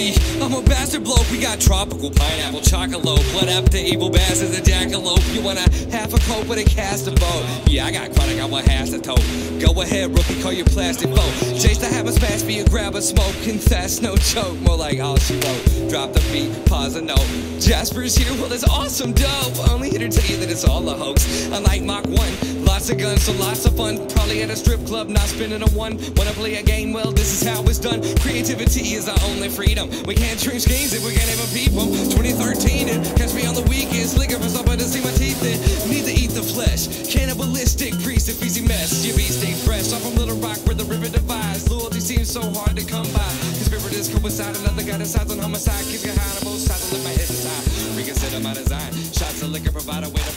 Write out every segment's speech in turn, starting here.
I'm a bastard bloke. We got tropical pineapple, chocolate, blood up to evil bastards, a jackalope. You want a half a coat with a cast of boat? Yeah, I got chronic, I got want half the toe. Go ahead, rookie, call your plastic foe. Chase the hammer, smash me, and grab a smoke. Confess, no joke, more like all she wrote. Drop the beat, pause a note. Jasper's here, well, that's awesome, dope. Only here to tell you that it's all a hoax. Unlike Mach 1, lots of guns, so lots of fun. Probably at a strip club, not spending a one. Wanna play a game? Well, this is how it's done. Creativity is our only freedom. We can't dream games if we can't even people. 2013 and catch me on the weekends. Looking for somebody to see my teeth in. Need to eat the flesh. Cannibalistic priest if easy mess. You beat stay fresh. I'm from Little Rock where the river divides. Loyalty seems so hard to come by. Conspirators coincide. Another guy decides on homicide. Keep your high on both sides. I lift my head aside. Reconsider my design. Shots of liquor provide a way to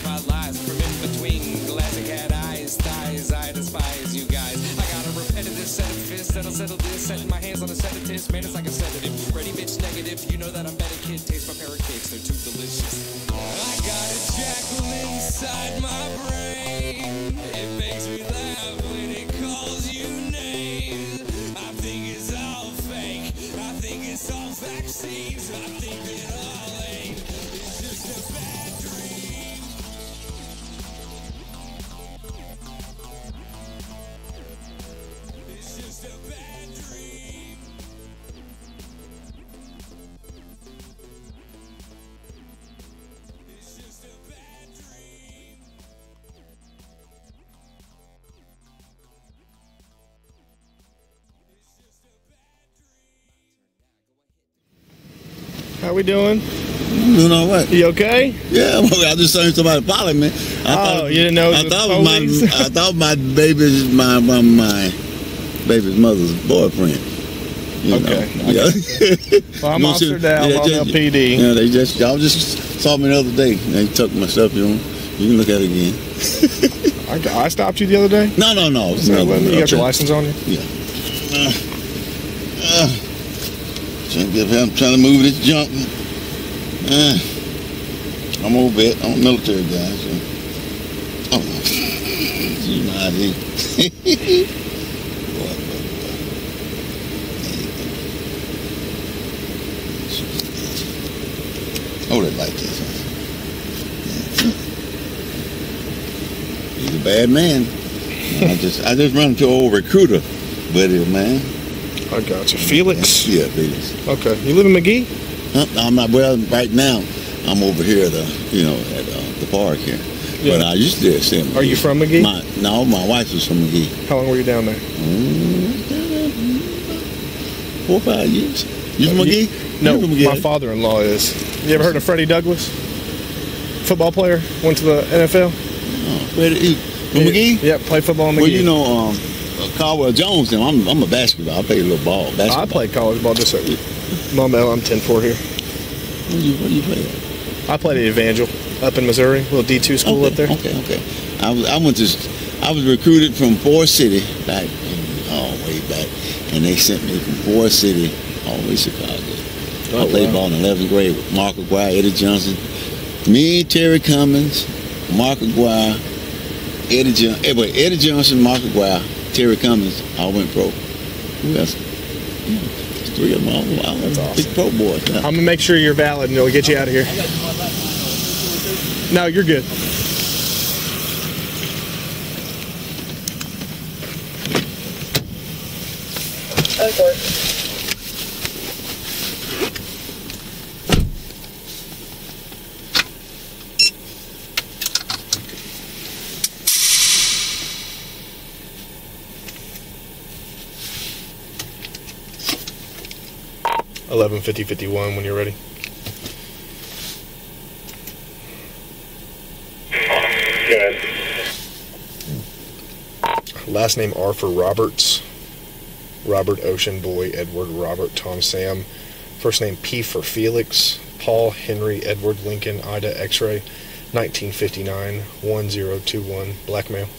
settle this. Setting my hands on the sedatives. Man, it's like a sedative. Ready, bitch, negative. You know that I'm better, kid. Taste my parrot cakes. They're too delicious. I got a jackal inside my brain. How we doing? Doing all right. You okay? Yeah, well, I just saw somebody calling me. I Oh, you didn't know I thought my. I thought my baby's my my, my baby's mother's boyfriend. You Okay, Know? Yeah. Well, I'm You Officer she- Dow, yeah, I'm just- LPD. Yeah, they just y'all just saw me the other day. They took my stuff. You know, you can look at it again. I, I stopped you the other day. No, no, no. it's So, you got your license on you? Yeah. Uh, uh, trying to get I'm trying to move this junk. Uh, I'm old vet. I'm a military guy. So. Oh, you know how it is. Boy, boy. Hold it like this. Huh? He's a bad man. I just I just run into an old recruiter, buddy mine. I got you. Felix. Yeah, Felix. Okay. You live in McGehee? Huh? I'm not well right now. I'm over here at the you know at uh, the park here. Yeah. But I used to live in Are you from McGehee? My, no, my wife was from McGehee. How long were you down there? Mm, Four or five years. You from Uh, you- McGehee? No, from McGehee? my father-in-law is. You ever heard of Freddie Douglas? Football player. Went to the NFL. Oh, where did he, from McGehee? Yep, played football in McGehee. Well, you know, um, uh, Uh, Caldwell Jones. Then I'm, I'm a basketball. I play a little ball. Basketball. I play college ball just Mom, I'm 10-4 here. Where you, where you play? at? I played at Evangel up in Missouri, little D2 school okay, up there. Okay, okay. I was I went to I was recruited from Forrest City back oh way back, and they sent me from Forrest City all the way to Chicago. Oh, I played wow. ball in 11th grade with Mark Aguirre, Eddie Johnson, me, Terry Cummings, Mark Aguirre, Eddie Johnson. Eh, hey, Eddie Johnson, Mark Aguirre, Terry Cummings. All went pro. Who else? Yeah, three of them. All, all That's big pro boys. now. I'm gonna make sure you're valid and it'll get you out of here. No, you're good. Eleven fifty fifty one when you're ready. Good. Last name R for Roberts. Robert Ocean Boy Edward Robert Tom Sam. First name P for Felix. Paul Henry Edward Lincoln Ida X-ray. 1959 1021 blackmail.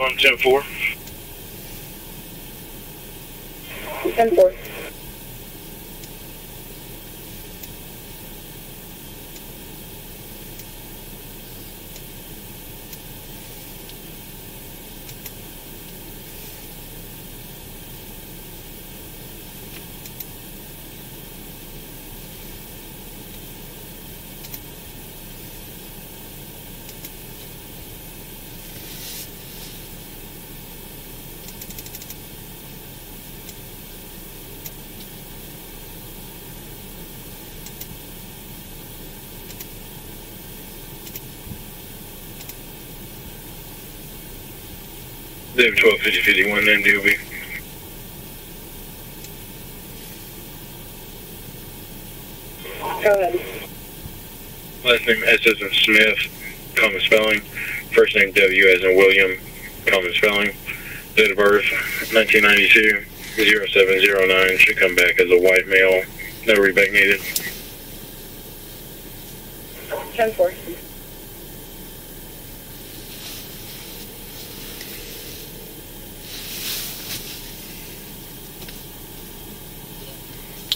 On 10 4. 10 4. Civic 12 50 51 MDOB. Go ahead. Last name S as in Smith, common spelling. First name W as in William, common spelling. Date of birth 1992 0709. Should come back as a white male. No reback needed. 10 4.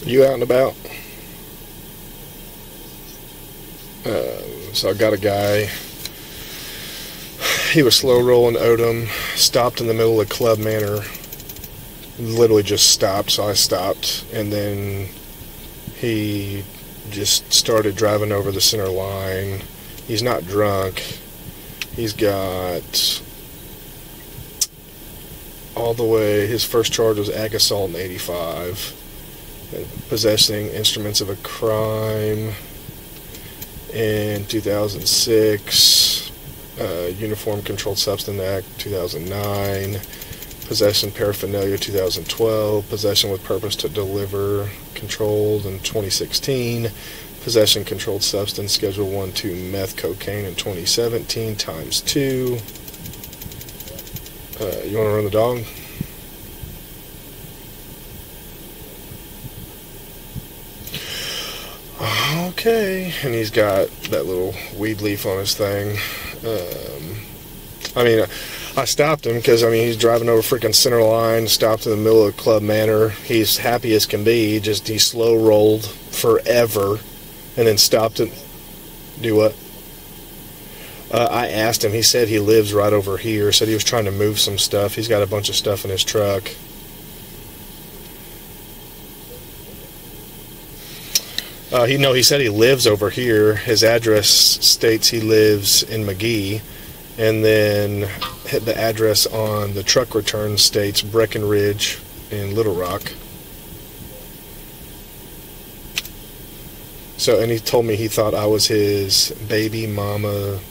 You out and about? Uh, so I got a guy. He was slow rolling Odom, stopped in the middle of Club Manor. Literally just stopped, so I stopped, and then he just started driving over the center line. He's not drunk. He's got all the way. His first charge was ag assault in '85 possessing instruments of a crime in 2006 uh, uniform controlled substance act 2009 possession paraphernalia 2012 possession with purpose to deliver controlled in 2016 possession controlled substance schedule 1 2 meth cocaine in 2017 times 2 uh, you want to run the dog okay. And he's got that little weed leaf on his thing. Um, I mean, I stopped him because, I mean, he's driving over freaking center line, stopped in the middle of Club Manor. He's happy as can be. He just, he slow rolled forever and then stopped and do what? Uh, I asked him. He said he lives right over here. Said he was trying to move some stuff. He's got a bunch of stuff in his truck. Uh, he no, he said he lives over here. His address states he lives in McGehee, and then the address on the truck return states Breckenridge in Little Rock. So, and he told me he thought I was his baby mama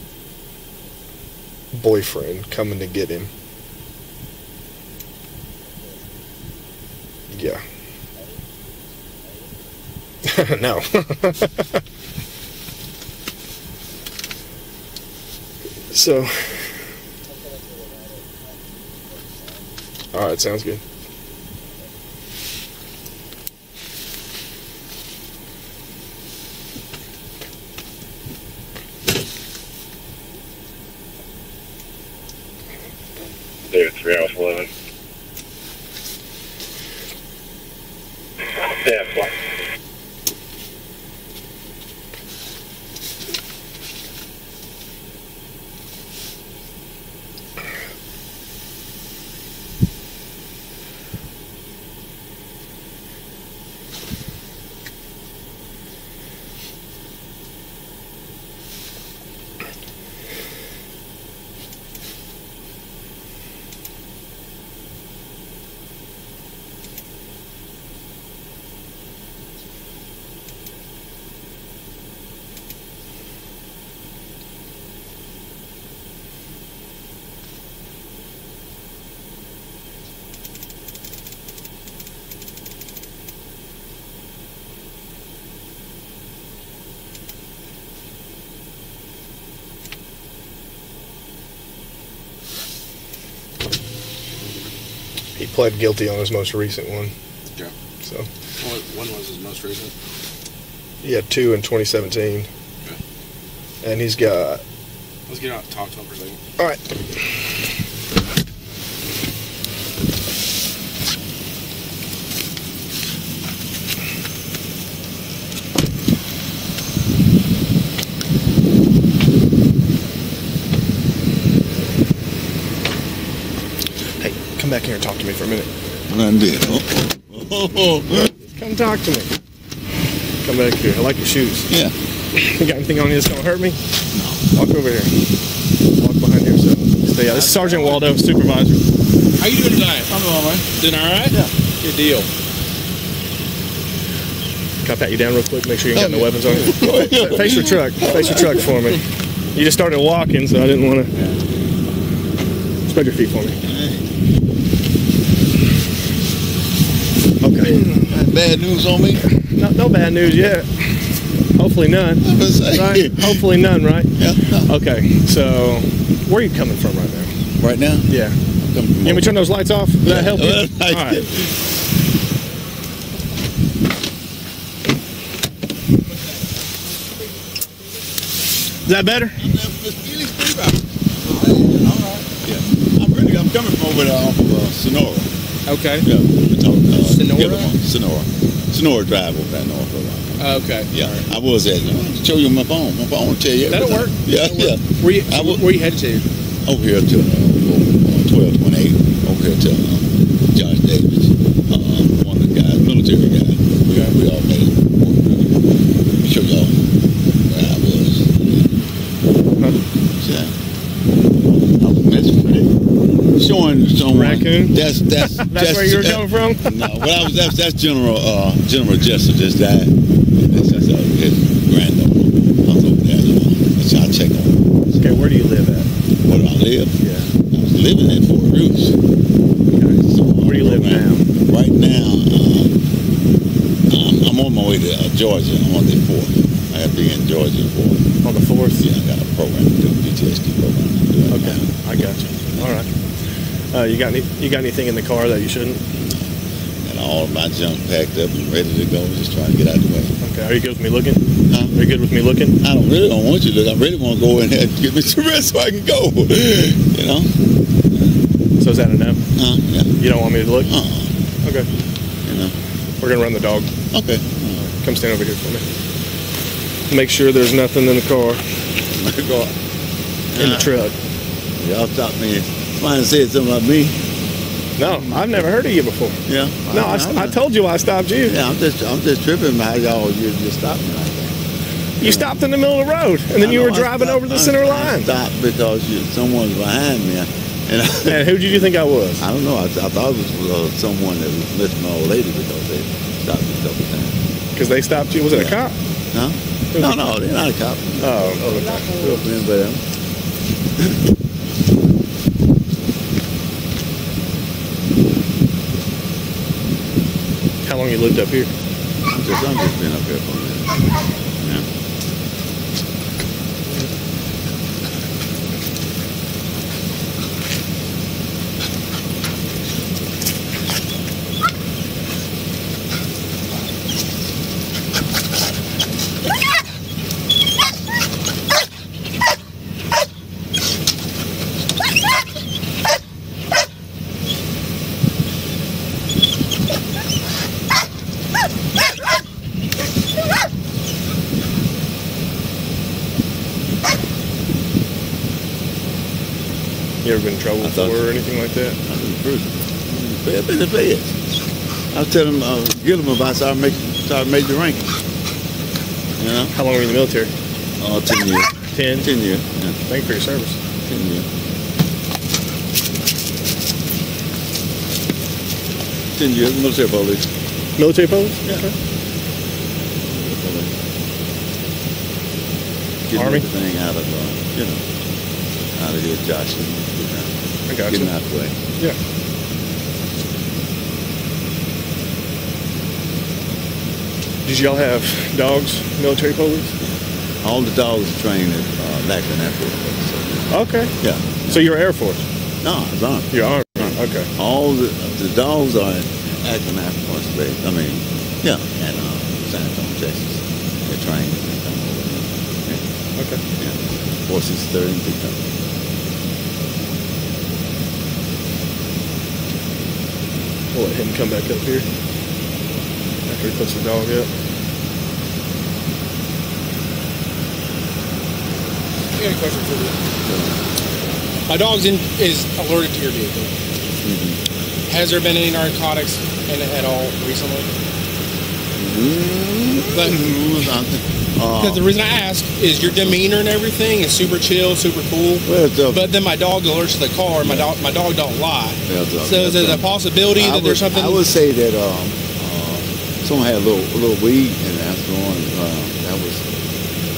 boyfriend coming to get him. Yeah. no. so. Alright, sounds good. There, 3 hours He pled guilty on his most recent one. Yeah. So What, when was his most recent? he had two in 2017, and he's got. Let's get out and talk to him for a second. All right. Back here and talk to me for a minute. Nothing did. Oh, oh, oh. Come talk to me. Come back here. I like your shoes. Yeah. You got anything on you that's gonna hurt me? No. Walk over here. Walk behind here. So stay out. This is Sergeant Waldo, supervisor. How you doing tonight? I'm all right. Doing all right? Yeah. Good deal. Can I pat you down real quick? Make sure you ain't got no oh, weapons on you. Go. Face your truck. Face your truck for me. You just started walking, so I didn't want to. Spread your feet for me. Okay. Bad news on me. No, no bad news yet. Hopefully none. Right? Hopefully none, right? Yeah. Okay. So, where are you coming from right now? Right now? Yeah. I'm coming from You want me turn those lights off? Does that help you? I- All right. Is that better? I'm really, I'm coming from over there off of uh, Sonora. Okay. Yeah, Sonora? Sonora. Sonora Drive over there north of uh, Okay. Yeah, I was at. I'll show you my phone. My phone will tell you. That'll work. Yeah, That'll yeah. work. Where you, I will- where you headed to? Over here to uh, twelve twenty eight. Over here to uh, Josh Davis, uh, one of the guys, military guy. We, we all met. him. Show y'all where I was. Yeah. I was messing with it. Showing That's that's That's where you were coming from? no, well, I was, that's that's General uh, General Jessup just died. That's, that's uh, his granddaughter. I was over there. You know, that's I check on. him. Okay, where do you live at? Where do I live? Yeah. I was living in Fort Roots. So, Where do you live now? Right now, uh, I'm, I'm on my way to uh, Georgia. I'm on the fourth. I have to be in Georgia for. On the fourth? Yeah, I got a program to do, PTSD program. to do right Okay, now. I got you. All right. Uh, you got any? You got anything in the car that you shouldn't? And all of my junk packed up and ready to go. Just trying to get out the way. Okay. Are you good with me looking? Huh? Are you good with me looking? I don't really don't want you to look. I really want to go in there and get me some rest so I can go. You know? So is that a no? Huh? Yeah. You don't want me to look? Uh, Okay. you know? We're gonna run the dog. Okay. Come stand over here for me. Make sure there's nothing in the car, My God. in the truck. Y'all stop me. Somebody say something about me. No, I've never heard of you before. Yeah. No, I, I told you I stopped you. Yeah, I'm just I'm just tripping by y'all you just stopped me like that. You stopped in the middle of the road, and then I you were driving stopped- over the I- center I line. Stopped because you, someone's behind me, and I, And who did you think I was? I don't know. I, I thought it was uh, someone that was missing my old lady because they stopped me a couple times. Because they stopped you. Was it a cop? Huh? No, no, they're not a cop. Oh, friends with them. Long you lived up here? I'm just been up here for a minute. Yeah. You ever been in trouble I before thought- or anything like that? I've been in prison. Been in the feds. I was telling uh, Gillum about Sergeant Major, Sergeant Major rank. You know? How long were you in the military? Uh, 10 years. Ten. 10 years. Yeah, Thank you for your service. 10 years. 10 years, military police. Military police? Yeah. Okay. Getting Army? everything out of, uh, you know, out of here, Josh. I gotcha. in that way. Yeah. Did y'all have dogs, military police? All the dogs trained at uh, Lackland Air Force so. Okay. Yeah. So you're Air Force? No, I'm Army. You're Army. Okay. All the, the dogs are at Lackland Air Force Base. I mean, yeah, and uh, San Antonio, Texas. They're trained. Yeah. Okay. Yeah. Forces 30 and 30. I'll let him come back up here after he puts the dog up. Any questions for you. My dog's in, is alerted to your vehicle. Mm-hmm. Has there been any narcotics in it at all recently? But- Uh, Because the reason I ask is your demeanor and everything is super chill, super cool. well, But then my dog alerts to the car, and my dog my dog don't lie. So is there a possibility I that would, there's something? I would say that um, uh, someone had a little a little weed and that's going. Uh, that was.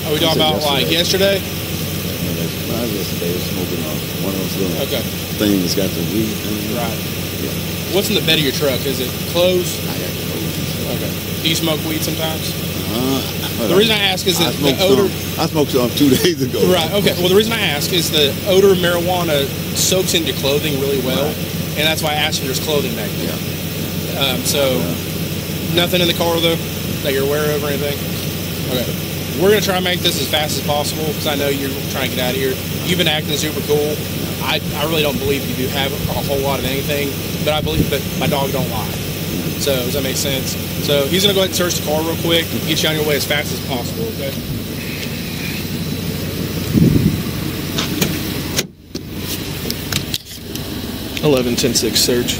Are we talking about said like yesterday? I was yesterday was smoking uh, one of those little Okay, things got the weed. right. Yeah. What's in the bed of your truck? Is it closed? Clothes. Do you smoke weed sometimes? Uh, The reason I ask is that the odor. Some, I smoked some two days ago. Right. Okay. Well, the reason I ask is the odor of marijuana soaks into clothing really well, and that's why I asked if there's clothing back there. Um, so nothing in the car though that you're aware of or anything. Okay. We're gonna try and make this as fast as possible because I know you're trying to get out of here. You've been acting super cool. I, I really don't believe you do have a whole lot of anything, but I believe that my dog don't lie. So does that make sense? So he's gonna go ahead and search the car real quick, get you on your way as fast as possible. Okay. Eleven ten six search.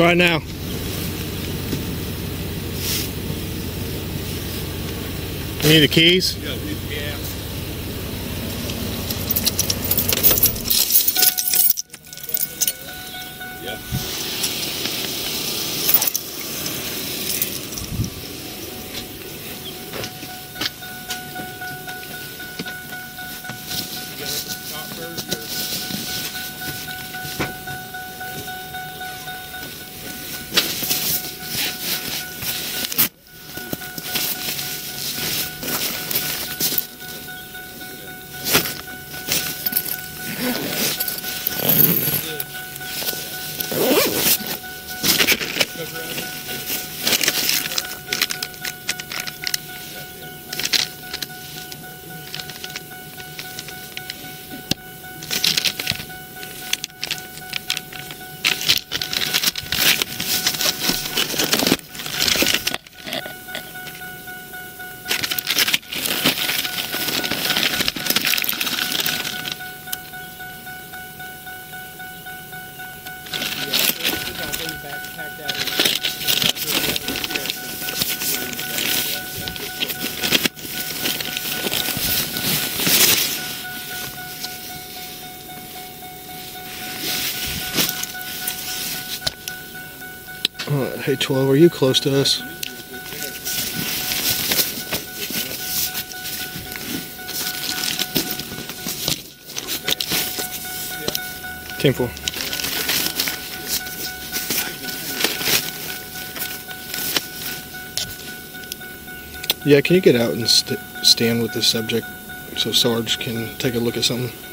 Try now. You need the keys? Yeah. 12, are you close to us? Ten four. Yeah, can you get out and st- stand with the subject so Sarge can take a look at something?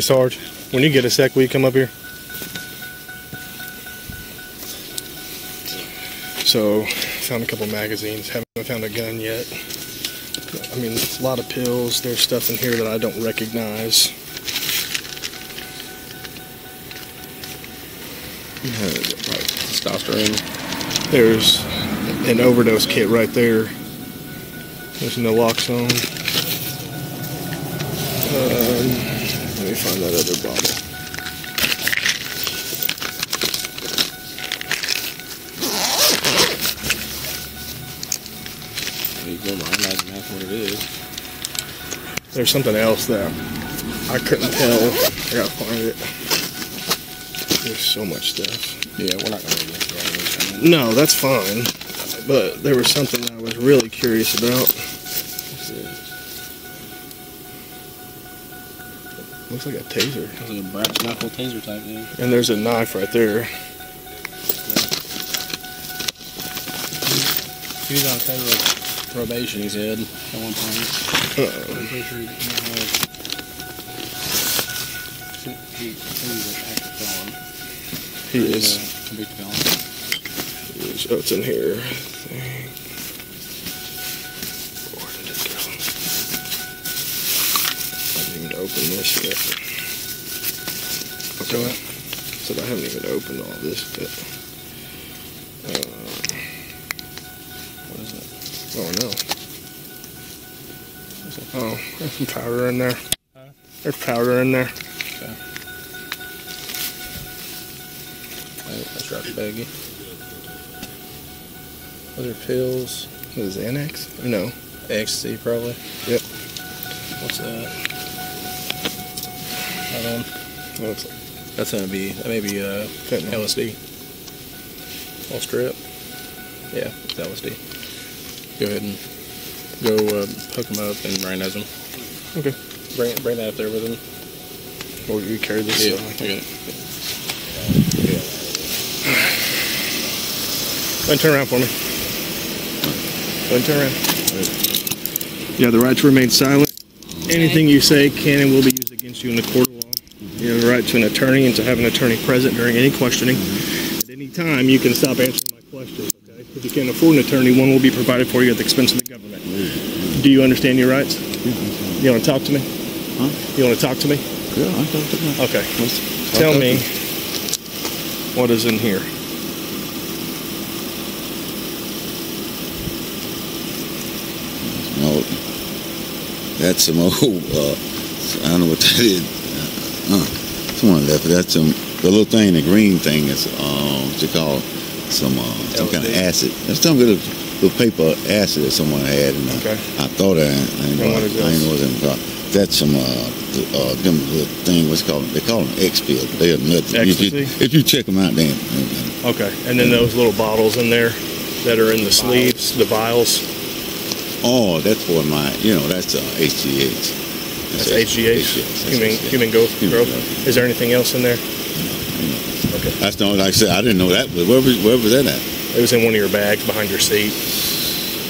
Hey Sarge, when you get a sec, will you come up here? So, found a couple magazines. Haven't found a gun yet. I mean, a lot of pills. There's stuff in here that I don't recognize. Testosterone. There's an overdose kit right there. There's naloxone. Um, let me find that other bottle. There you go, man. I imagine that's what it is. There's something else that I couldn't tell. I gotta find it. There's so much stuff. Yeah, we're not gonna get that. No, that's fine. But there was something that I was really curious about. Taser. It's like a brass knuckle taser type thing. And there's a knife right there. He was on federal probation, he said, at one point. Uh-oh. I'm pretty sure he didn't have- He, he's an active felon. He is. a convicted felon. he is- Oh, it's in here. Where did it go? I haven't even this yet. Okay. Said I haven't even opened all this yet. Uh, What is it? oh no. Oh, there's some powder in there. There's powder in there. Oh, that's right, baggy. Those are pills. What is Xanax? No. Ecstasy, probably. Yep. What's that? That one. Looks like That's gonna be that may be uh, fentanyl. LSD. All strip. Yeah, it's LSD. Go ahead and go uh, hook them up and randomize them. Okay. Bring bring that up there with him. Well, you carry this. Yeah, I got it. Go and turn around for me. Go ahead and turn around. Yeah, the right to remain silent. Anything you say can and will be used against you in the court of law. You have the right to an attorney and to have an attorney present during any questioning. At any time, you can stop answering my questions, okay? If you can't afford an attorney, one will be provided for you at the expense of the government. Do you understand your rights? You want to talk to me? Huh? You want to talk to me? Yeah, I talked to him. Okay. Tell me what is in here. No, that's some old. Uh, I don't know what that is. Uh, someone left it. That's some the little thing, the green thing is um, what you call some uh, some kind of acid. That's some little little paper acid that someone had, and uh, Okay. I thought I, I didn't know. what is I didn't know what them called. That's some uh, uh them little thing. What's called? They call them X pills. They are nuts. If you, if you check them out, then Okay. And then those little bottles in there that are in the sleeves, the vials. oh, that's for my. You know, that's uh, HGH. That's HGH. Human, human growth. Growth. Is there anything else in there? Okay. That's the only, like I said, I didn't know that. But where was, where was that at? It was in one of your bags behind your seat.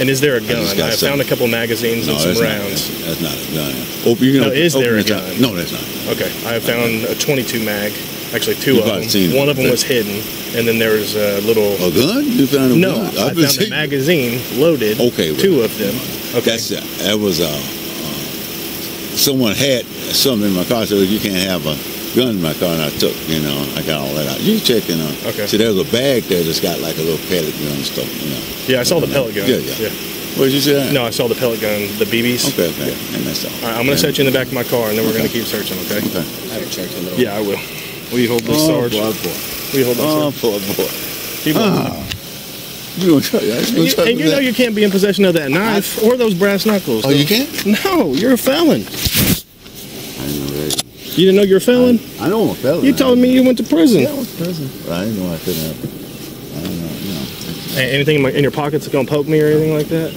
And is there a gun? got I found a couple magazines and some that's rounds. Not, that's, not a gun. Oh, you can No, open- is there a gun? No, that's not. Okay. I found a 22 mag. Actually, two You've of them. One of them was hidden, and then there was a little. A gun? You found a no, gun? I I've found a magazine loaded. Okay, well, two of them. Okay. That's that was uh, someone had something in my car. Said you can't have a gun in my car, and I took you know I got all that out. You check in on. Okay. See, there's a bag there that's got like a little pellet gun stuff. You know. yeah, I saw the pellet gun. Yeah, yeah. What did you say? That? No, I saw the pellet gun, the BBs. Okay, okay, and that's all. All right, I'm gonna set you in the back of my car, and then we're gonna keep searching. Okay? Okay. I haven't checked in the Yeah, I will. Will you hold this, Oh Sarge? boy, boy. Will you hold this? Oh Sarge? boy, boy. Keep going. Ah. You try? You And you, and you know that? you can't be in possession of that knife or those brass knuckles. Oh, you can't? No, you're a felon. I didn't know that. You didn't know you're a felon? I know I'm a felon. You told me you went to prison. Yeah, I was prison. But I didn't know I couldn't have. I don't know, you know. A- Anything in, my, in your pockets that's gonna poke me or anything like that?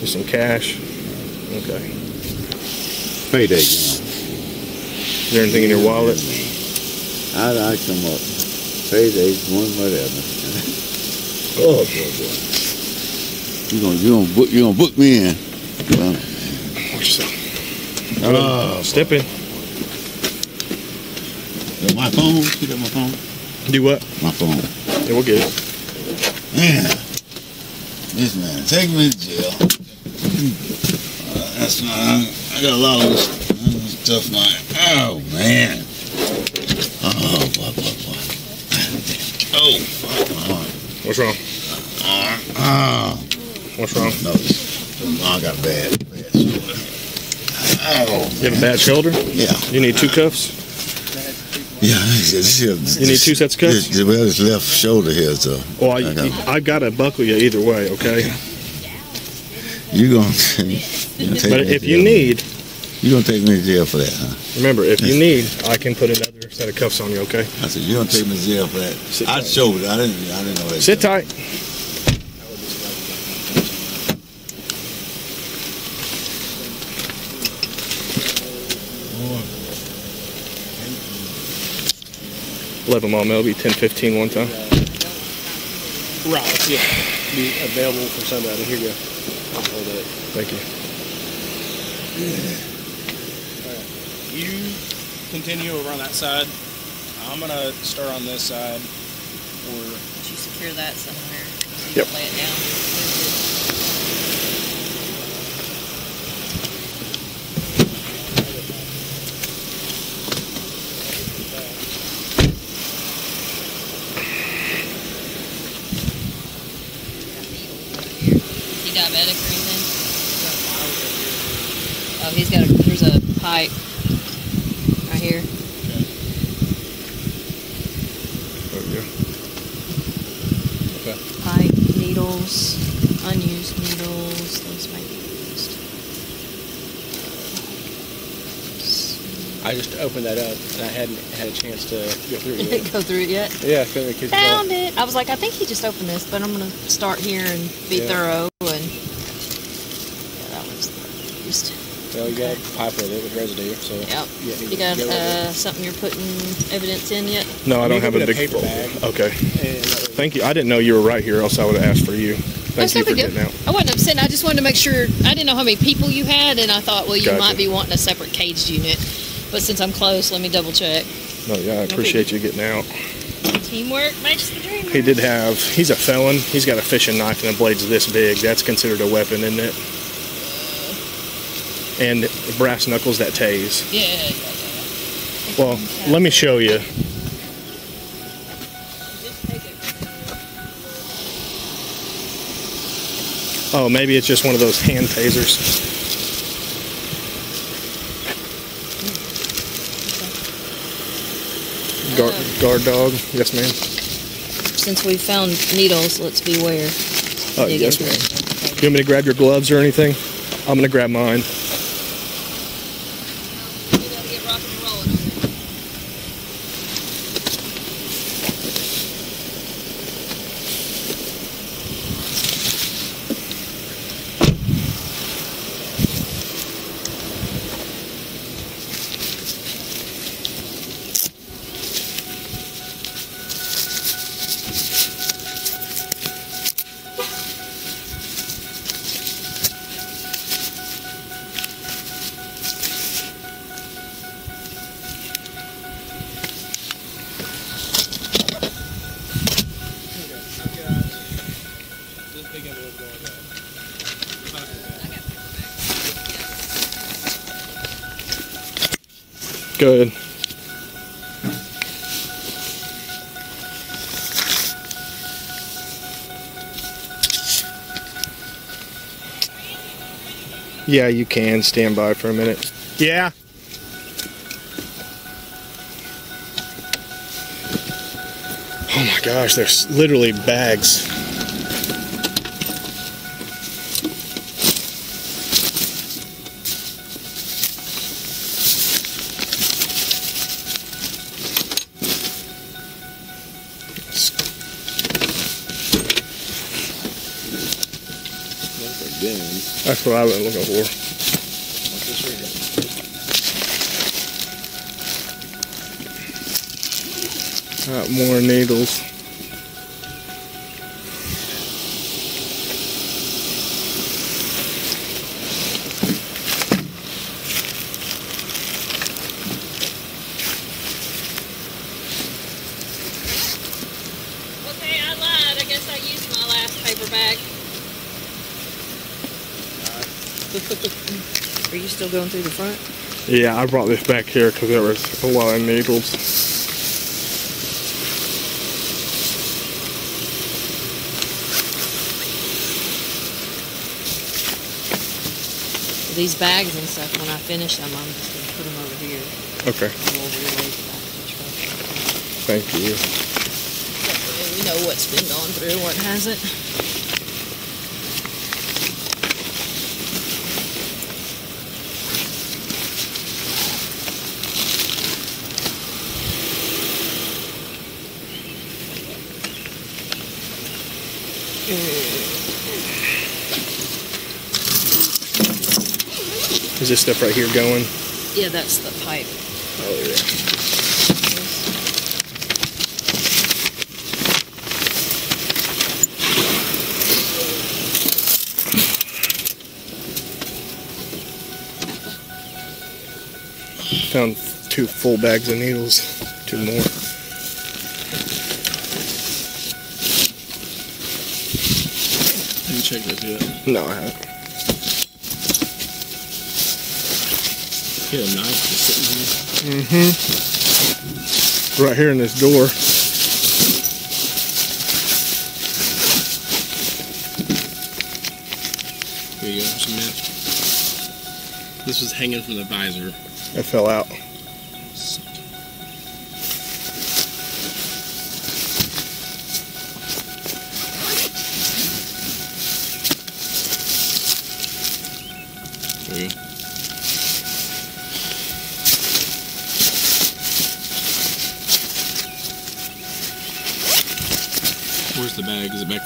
Just some cash. Okay. Payday, you know. Is there anything in your wallet? I, I come up. Payday, one whatever. oh boy, boy. You gonna you gonna book you gonna book me in? Well, Watch yourself. oh, Step in. My phone. Pick up my phone. Do what? My phone. Yeah, we'll get it. Man, this man take me to jail. Uh, that's not. I got a lot of this, this stuff. My oh man. Oh boy, boy, boy. Oh, fuck my heart. What's wrong? Oh. What's wrong? No, I got bad, bad shoulder. Oh, You have a bad shoulder? yeah, You need two cuffs? Yeah. This, You need two sets of cuffs? This, well, this left shoulder here, so Well, I, I got- I gotta buckle you either way, okay? you gonna, you gonna take But if you need, you gonna take me to jail for that, huh? remember, if you need, I can put another set of cuffs on you, okay? I said you gonna take me to jail for that. Sit I tight. showed it. I didn't. I didn't know that. Sit tight. Eleven mile mail be one time. Right, yeah. Be available for somebody. Here you go. I'll hold it. Thank you. You continue over on that side. I'm gonna start on this side. Or Did you secure that somewhere? So you Yep. lay it down. Is he diabetic or anything? Oh, he's got a, here's a pipe right here. We go. pipe, needles, unused needles, those might be used. I just opened that up and I hadn't had a chance to go through it yet. Go through it yet? yeah, you Found it. I was like, I think he just opened this, but I'm gonna start here and be Yeah. thorough and yeah, that one's used. well, you got a pipe with it with residue, so Yep. yeah, need You got go uh, something you're putting evidence in yet? No, I don't have a a big paper bag. Okay. it. And that way- Thank you. I didn't know you were right here, else I would have asked for you. Thank That's you no for big getting deal. out. I wasn't upset. I just wanted to make sure. I didn't know how many people you had, and I thought, well, you Gotcha. might be wanting a separate caged unit. But since I'm close, let me double check. No, yeah, I appreciate you getting out. Teamwork makes the dream. He did have. He's a felon. He's got a fishing knife and the blade's this big. That's considered a weapon, isn't it? And brass knuckles that tase. Yeah, yeah, yeah. Well, let me show you. Oh, maybe it's just one of those hand tasers. Guard, guard dog. Yes, ma'am. Since we found needles, let's beware. Uh, yes, ma'am. You want me to grab your gloves or anything? I'm gonna grab mine. Get rocking and rolling that. Good. Yeah, you can stand by for a minute. Yeah. Oh my gosh, there's literally bags. What I was looking for. Got more needles. Okay, I lied. I guess I used my last paper bag. Are through the front? Yeah, I brought this back here because there was a lot of needles. These bags and stuff, when I finish them, I'm just going to put them over here. Okay, And we'll relay it back to the truck. thank you. We know what's been gone through, what hasn't. Is this stuff right here going? Yeah, that's the pipe. Oh yeah. Found two full bags of needles. Two more. Have you checked this yet? No, I haven't. Get a knife just sitting Mm-hmm. Right here in this door. here. Here you go. Some net. This was hanging from the visor. It fell out.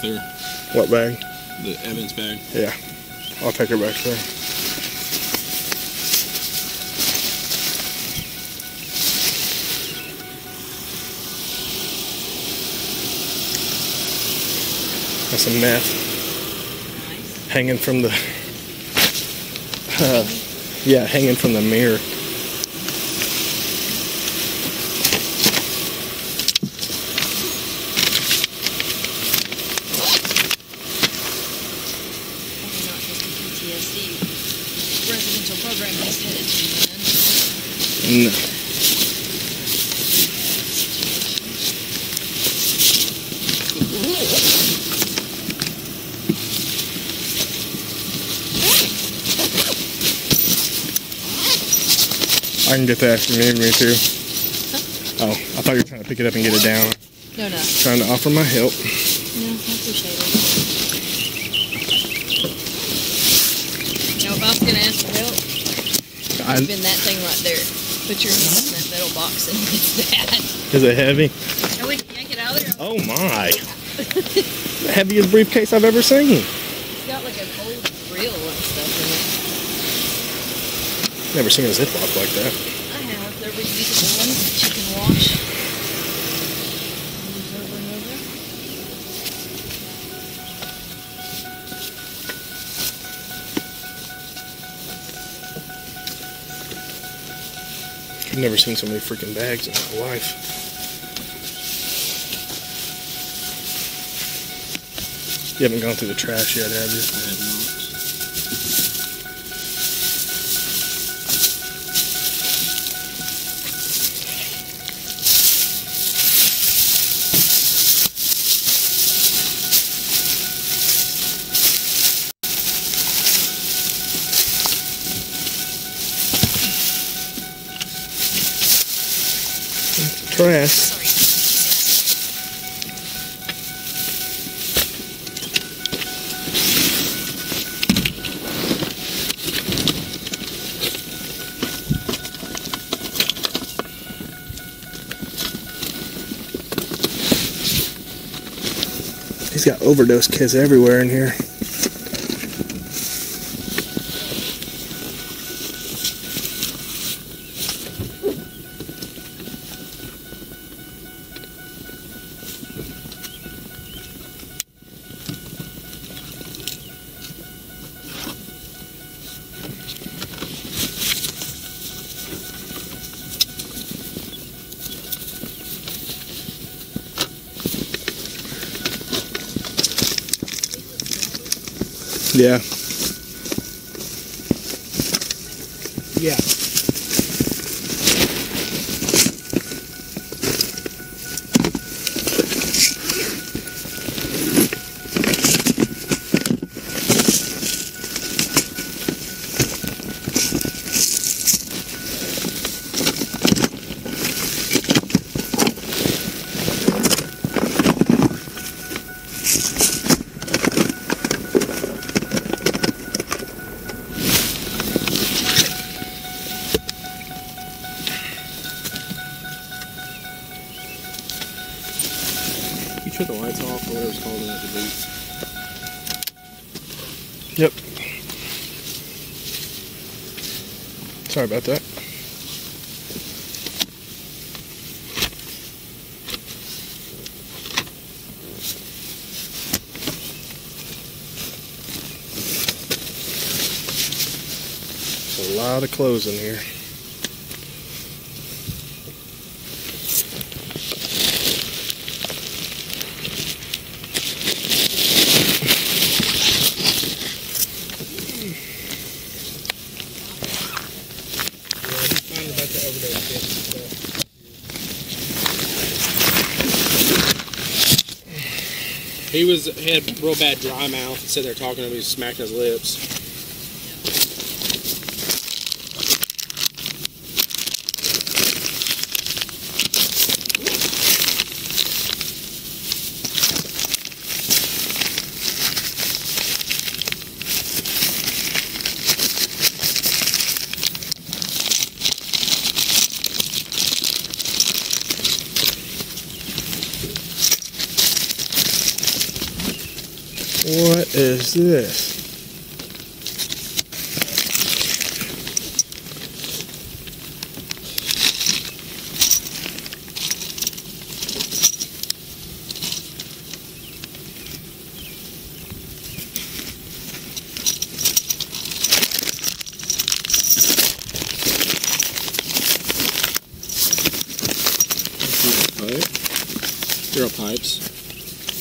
There? What bag? The Evans bag? Yeah. I'll take her back there. That's some meth Nice. hanging from the. Uh, yeah, hanging from the mirror. Probably not just the PTSD residential program he's headed to, man. No. I can get that need me to. Oh, I thought you were trying to pick it up and get it down. No, no. Trying to offer my help. No, I appreciate it. If I was gonna ask for help, I, been that thing right there. Put your hand in that metal box and it's that. is it heavy? And we can yank it out there. Oh my! the heaviest briefcase I've ever seen. It's got like an old grill and stuff in it. Never seen a Ziploc like that. Never seen so many freaking bags in my life. You haven't gone through the trash yet, have you? Overdose kits everywhere in here. Yeah. Yeah. clothes in here. He was had real bad dry mouth. He sat there talking to me, smacking his lips. This? Pipe. They're pipes.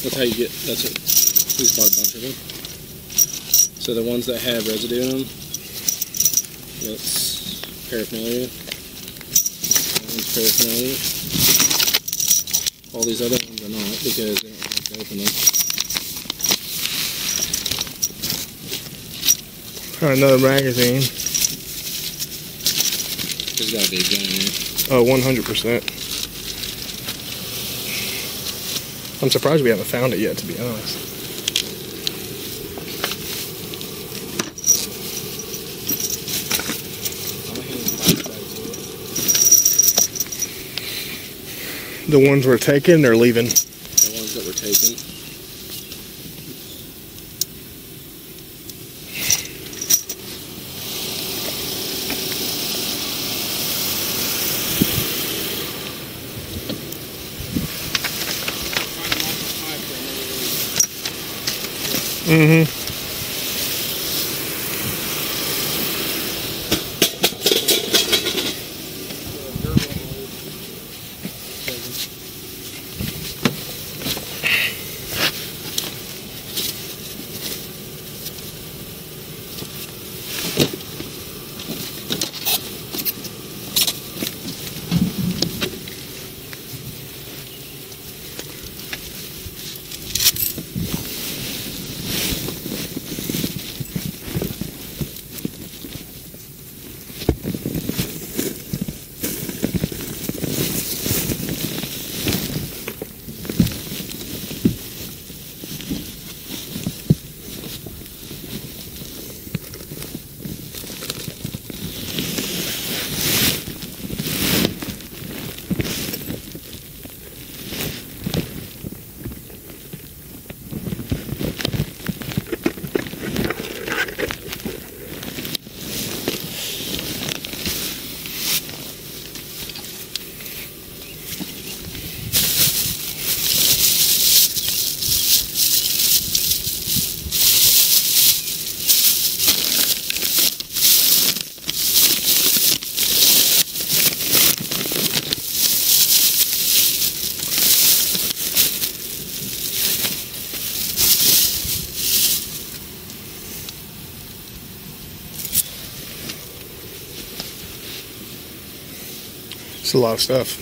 That's how you get. That's it. He's bought a bunch of them. So the ones that have residue in them, that's paraphernalia. That one's paraphernalia. All these other ones are not because they don't have to open them. Another magazine. There's got to be a gun in there. Oh, 100%. I'm surprised we haven't found it yet, to be honest. I'm gonna hand these pipes back to you. The ones we're taking, they're leaving. The ones that were taken. Mm-hmm. It's a lot of stuff.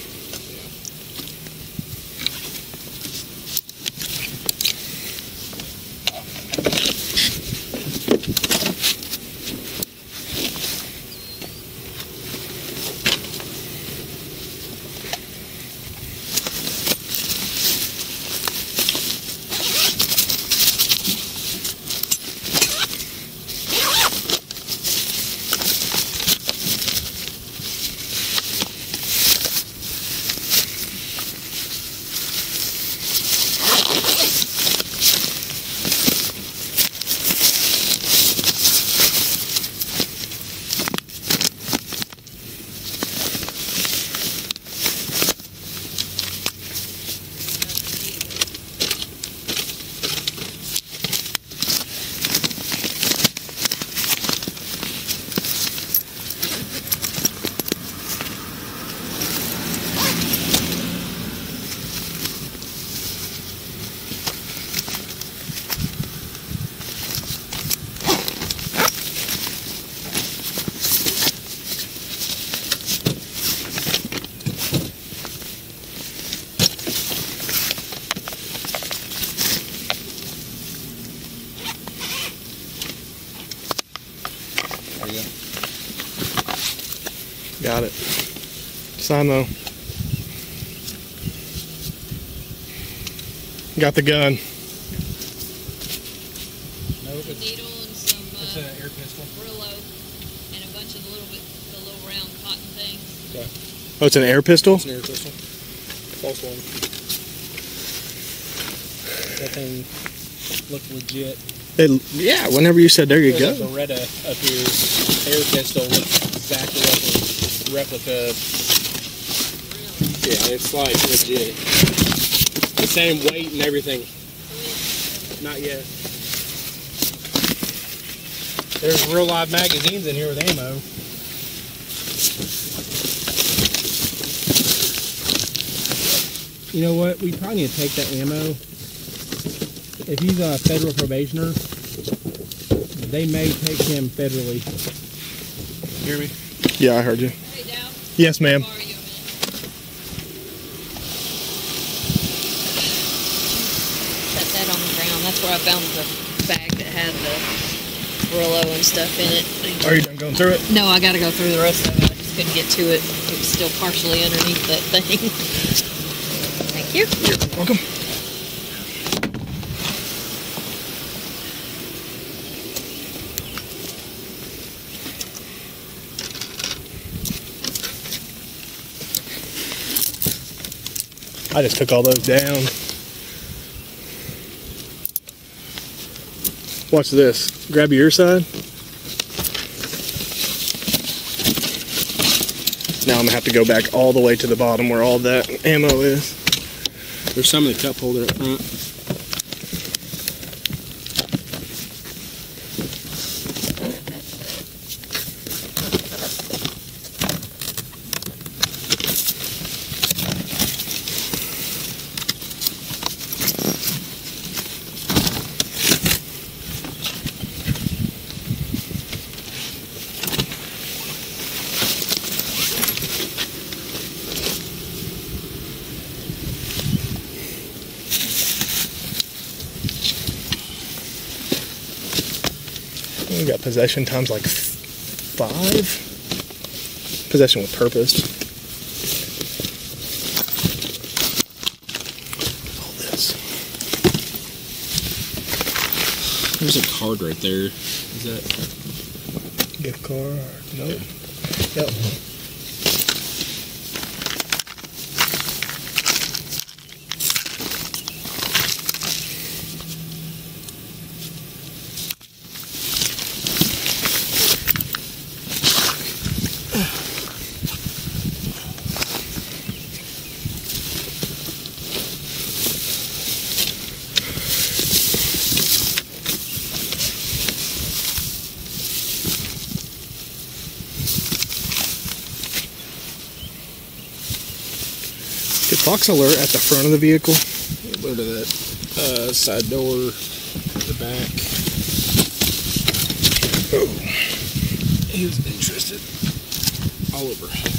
Sign though. Got the gun. No, A it's, needle and some it's uh, an air pistol. Brillo and a bunch of the little bit, the little round cotton things. Oh, it's an air pistol? It's an air pistol. False one. That thing looked legit. It, yeah, whenever you said there you There's go. a Beretta up here. Air pistol looks exactly like a replica. Yeah, it's like legit. The same weight and everything. Not yet. There's real live magazines in here with ammo. You know what? We probably need to take that ammo. If he's a federal probationer, they may take him federally. Hear me? Yeah, I heard you. Hey, Dow, Yes, ma'am. borrow you a minute. Set that on the ground. That's where I found the bag that had the Brillo and stuff in it. Are you done going through it? No, I gotta go through the rest of it. I just couldn't get to it. It was still partially underneath that thing. Thank you. You're welcome. I just took all those down. Watch this. Grab your side. Now I'm gonna have to go back all the way to the bottom where all that ammo is. There's some in the cup holder up front. We got possession times like five. Possession with purpose. All this. There's a card right there. Is that? Gift card. Nope. Yep. Did Fox alert at the front of the vehicle? Go to that uh, side door, the back. Oh. He was interested. All over.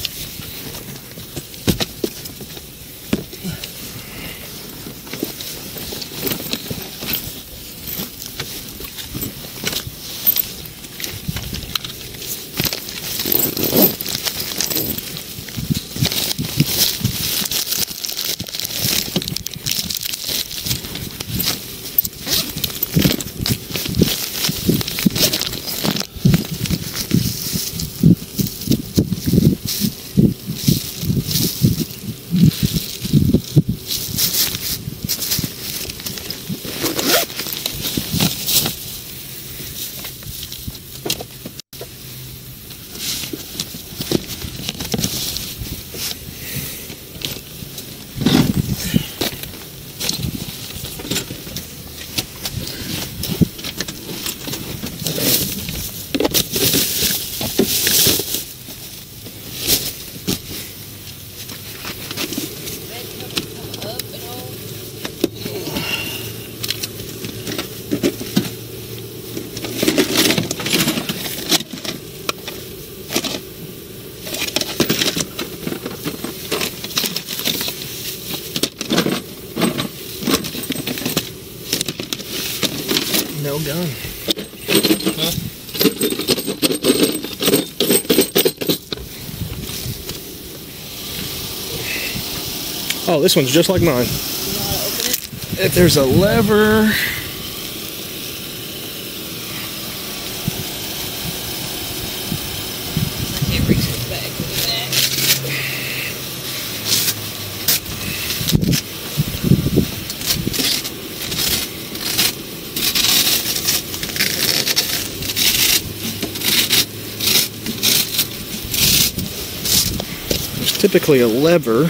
well done. Huh? Oh, this one's just like mine. If there's a lever. Typically a lever.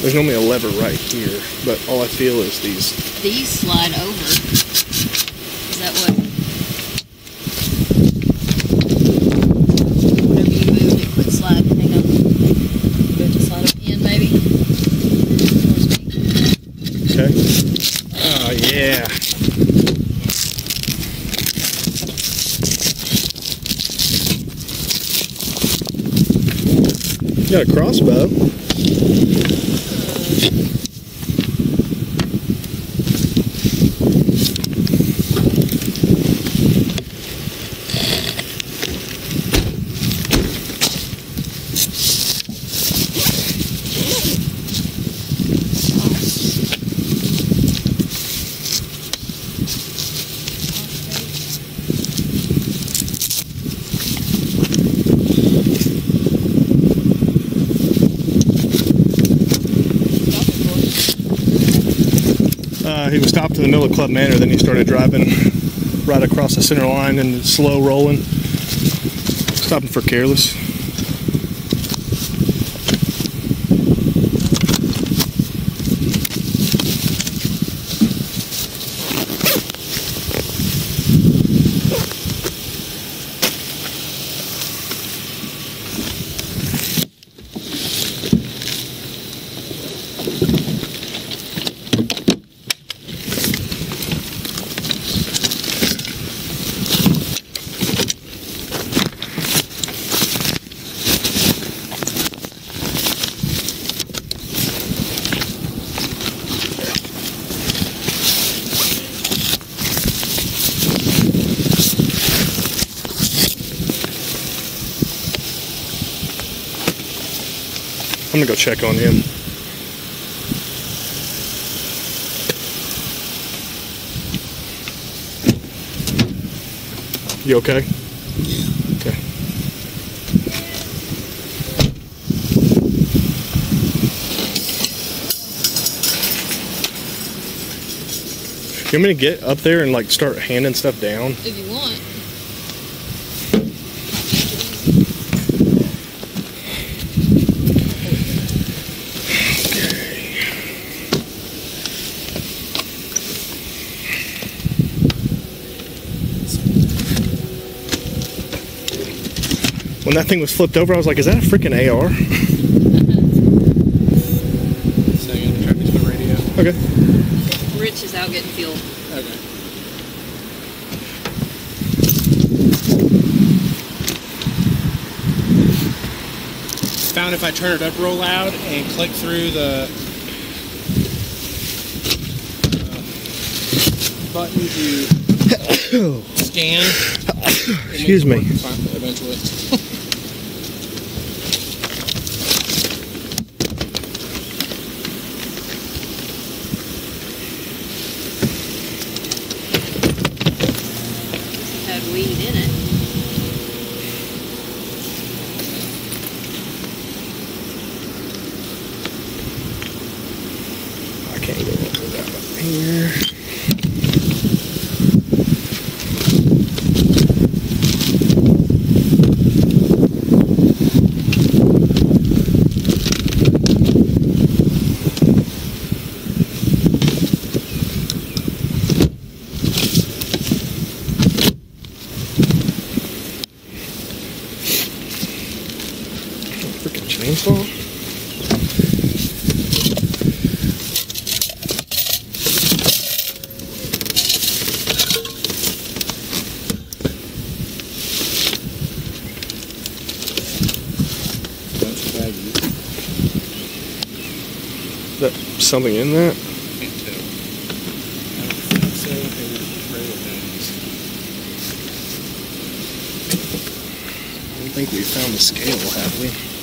There's normally a lever right here, but all I feel is these. These slide over. Is that what? Whenever you moved it, quit sliding. Hang on. Go to slide it in, maybe. Towards me. Okay. Oh yeah. You got a crossbow. Uh, he was stopped in the middle of Club Manor, then he started driving right across the center line and slow rolling, stopping for careless. Gonna go check on him. You okay? Okay. You want me to get up there and like start handing stuff down? If you want. When that thing was flipped over, I was like, is that a freaking AR? Second, traffic's my radio. Okay. Rich is out getting fuel. Okay. Found if I turn it up real loud and click through the uh, button to scan. Excuse me. Eventually. Something in that? I don't think we found the scale, have we?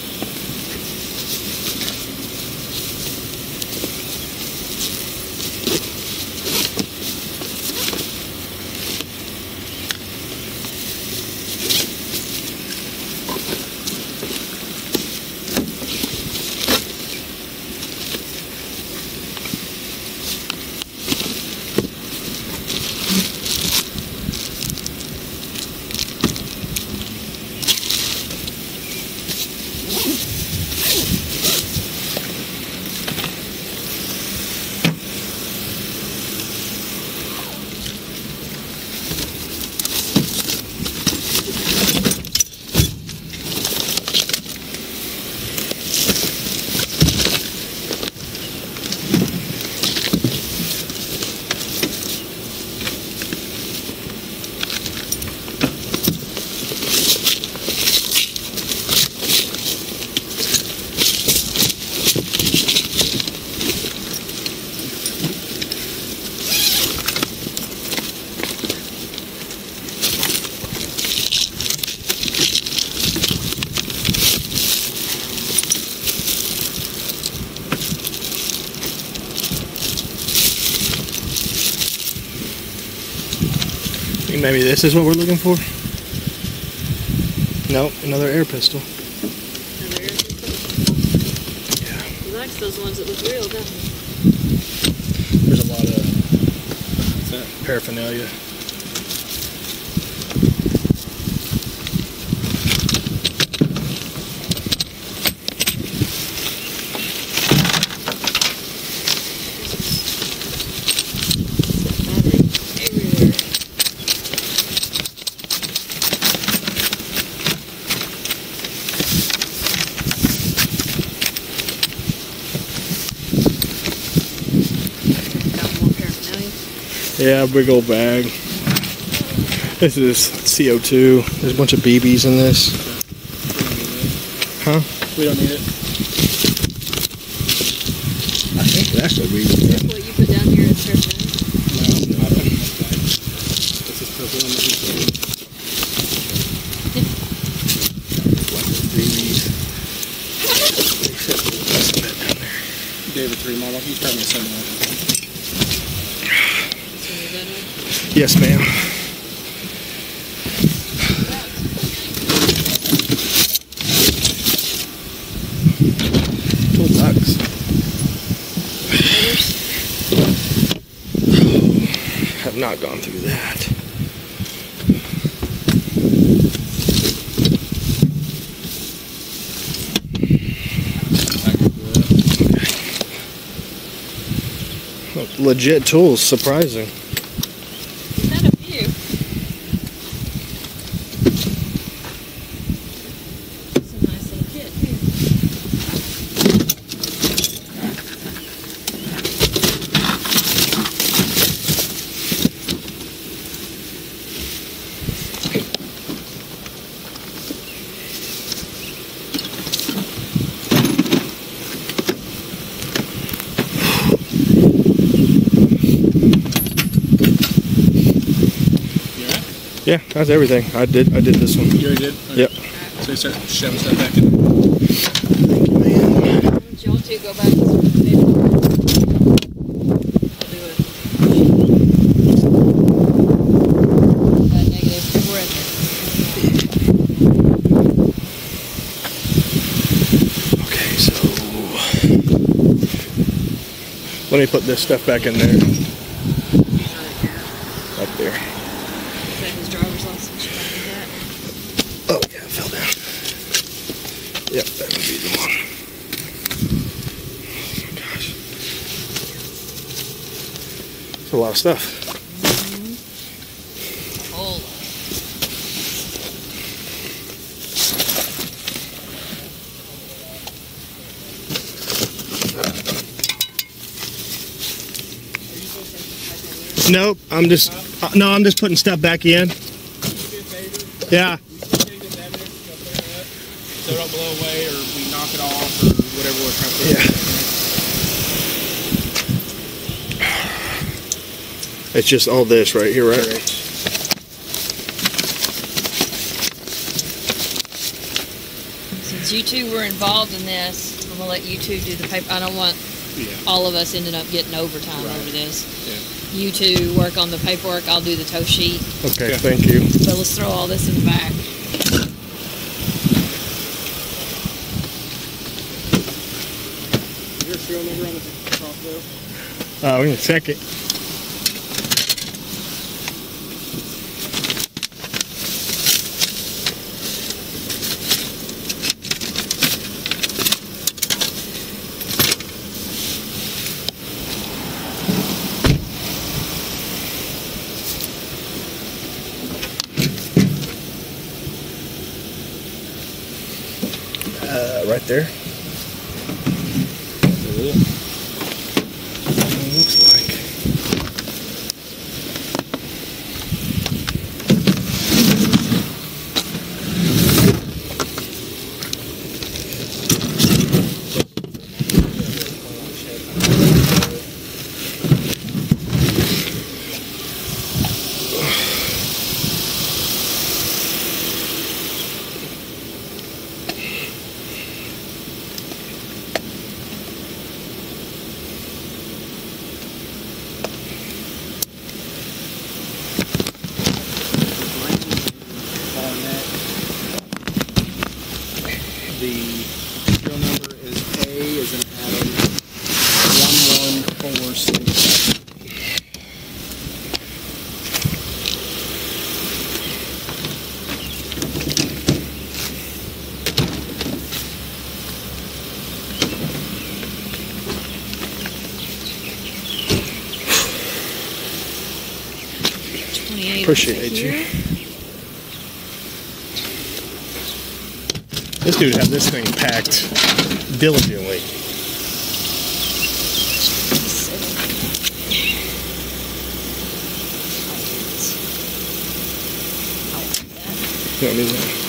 Maybe this is what we're looking for? Nope, another air pistol. Another air pistol. Yeah. He likes those ones that look real, doesn't he? There's a lot of paraphernalia. Yeah, big old bag. This is CO2. There's a bunch of BBs in this. Huh? We don't need it. I think that's what we. That's what you put down here as paraphernalia. No, nothing. This is purple and this is blue. David three model. He's probably similar. So you're done with? Yes, ma'am. Two bucks. Have not gone through that. Legit tools, surprising. We've had a few. It's a nice little kit, too. You alright? Yeah, that's everything. I did. I did this one. You already did? Okay. Yep. So you start shoving stuff back in. Why don't y'all two go back to some maybe. I'll do it. That in there. Okay, so let me put this stuff back in there. Up there. Is that his driver's license? Should I do that? Oh yeah, it fell down. Yep, that would be the one. Oh my gosh. It's a lot stuff. Nope, I'm just uh, no, I'm just putting stuff back in. Yeah. So it don't blow away or we knock it off or whatever we're trying to do. Yeah. It's just all this right here, right? Since you two were involved in this, I'm gonna let you two do the paper. I don't want Yeah. all of us ending up getting overtime Right. over this. Yeah. You two work on the paperwork. I'll do the tow sheet. Okay, Yeah. thank you. But let's throw all this in the back. Your serial number on the top though? Uh, we can check it. Appreciate you. This dude had this thing packed diligently. You don't need that.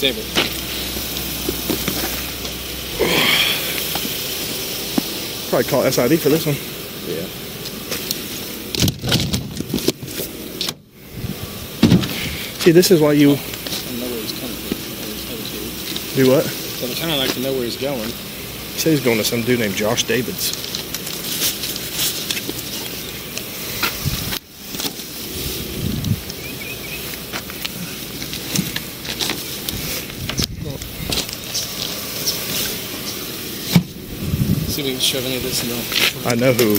David. Probably call SID for this one. Yeah. See, this is why you I know where he's coming from. where he's headed to. do what? So I kind of like to know where he's going. He said he's going to some dude named Josh Davids. We shove any of this in the. I know who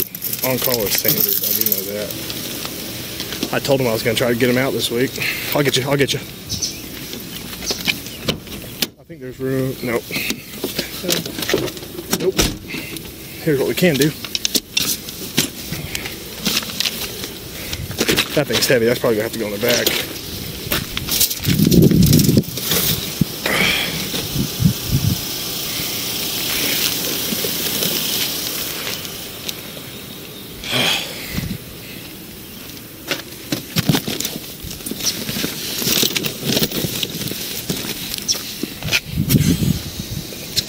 on call is Sanders. I do know that. I told him I was going to try to get him out this week. I'll get you. I'll get you. I think there's room. Nope. Nope. Here's what we can do. That thing's heavy. That's probably going to have to go in the back.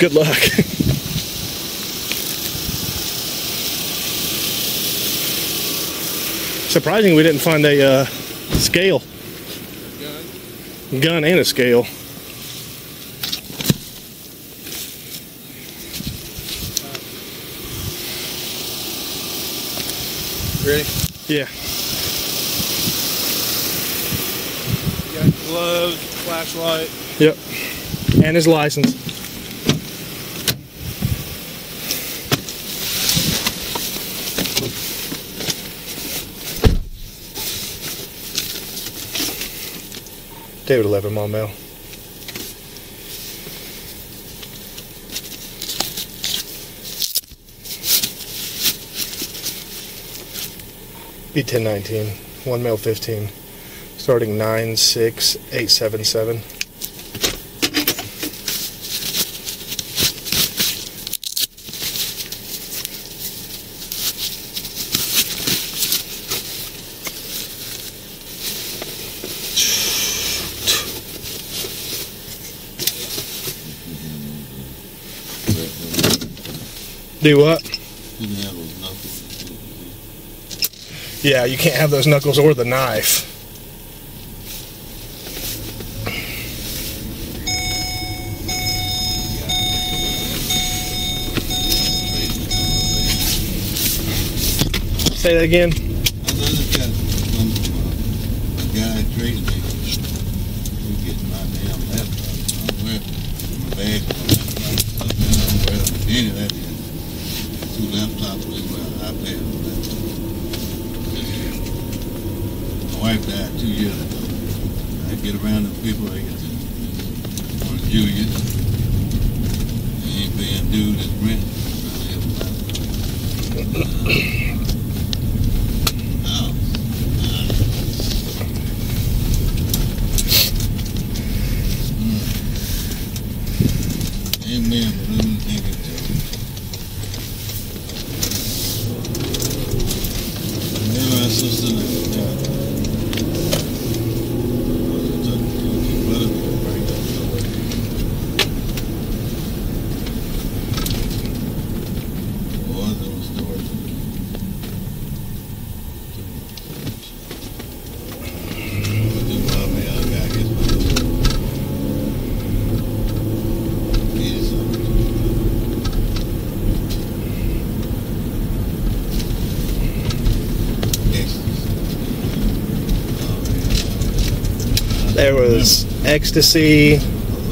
Good luck. Surprising we didn't find a uh, scale, Gun. gun and a scale. Ready? Yeah. Got gloves, flashlight. Yep. And his license. David 11 Maumelle. Be 1019, 1 mail 15, starting 96877. Do what? Didn't have those knuckles. Yeah, you can't have those knuckles or the knife. Say that again. I just got some guy trading me. He gets my damn laptop. I'm wearing my bag, my laptop. I'm wearing any of that. is. Two laptops and laptop. My wife died two years ago. I get around the people. I get to one Julia. They ain't paying dues as rent. Oh. Amen, brother. Thank you, Joe. Yeah, my sister and I, yeah. Was it a- brother, right, Boy, those stories. What do my man got his money? He is something. There was ecstasy.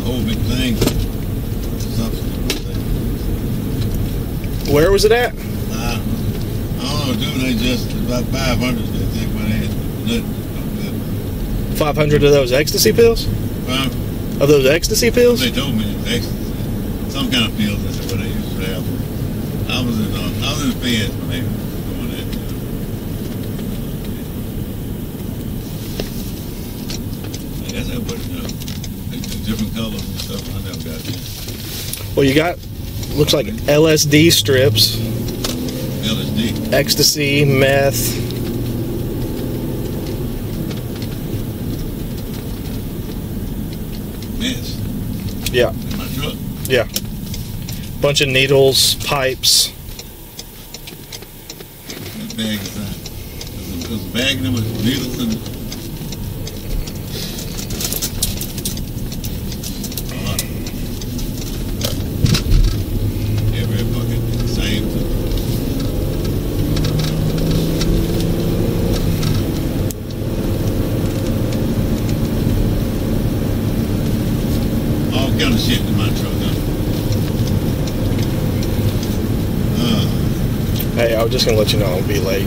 Whole big thing. Where was it at? Uh, I don't know, dude. They just about 500. They think when they had nothing. 500 of those ecstasy pills? Well, Of those ecstasy pills? they told me it was ecstasy. Some kind of pills. That's what they used to have. I was in, uh, I was in the feds when they were doing that. You know. I guess everybody knows. They do different colors and stuff. I never got that. Well, you got, looks like LSD strips, LSD. ecstasy, meth. Mess. Yeah. In my truck. Bunch of needles, pipes. That bag is that. There's a bag in there with needles in it. Uh, Every bucket, same thing. All kind of shit in my truck, huh? Uh, Hey, I was just gonna let you know I'll be late.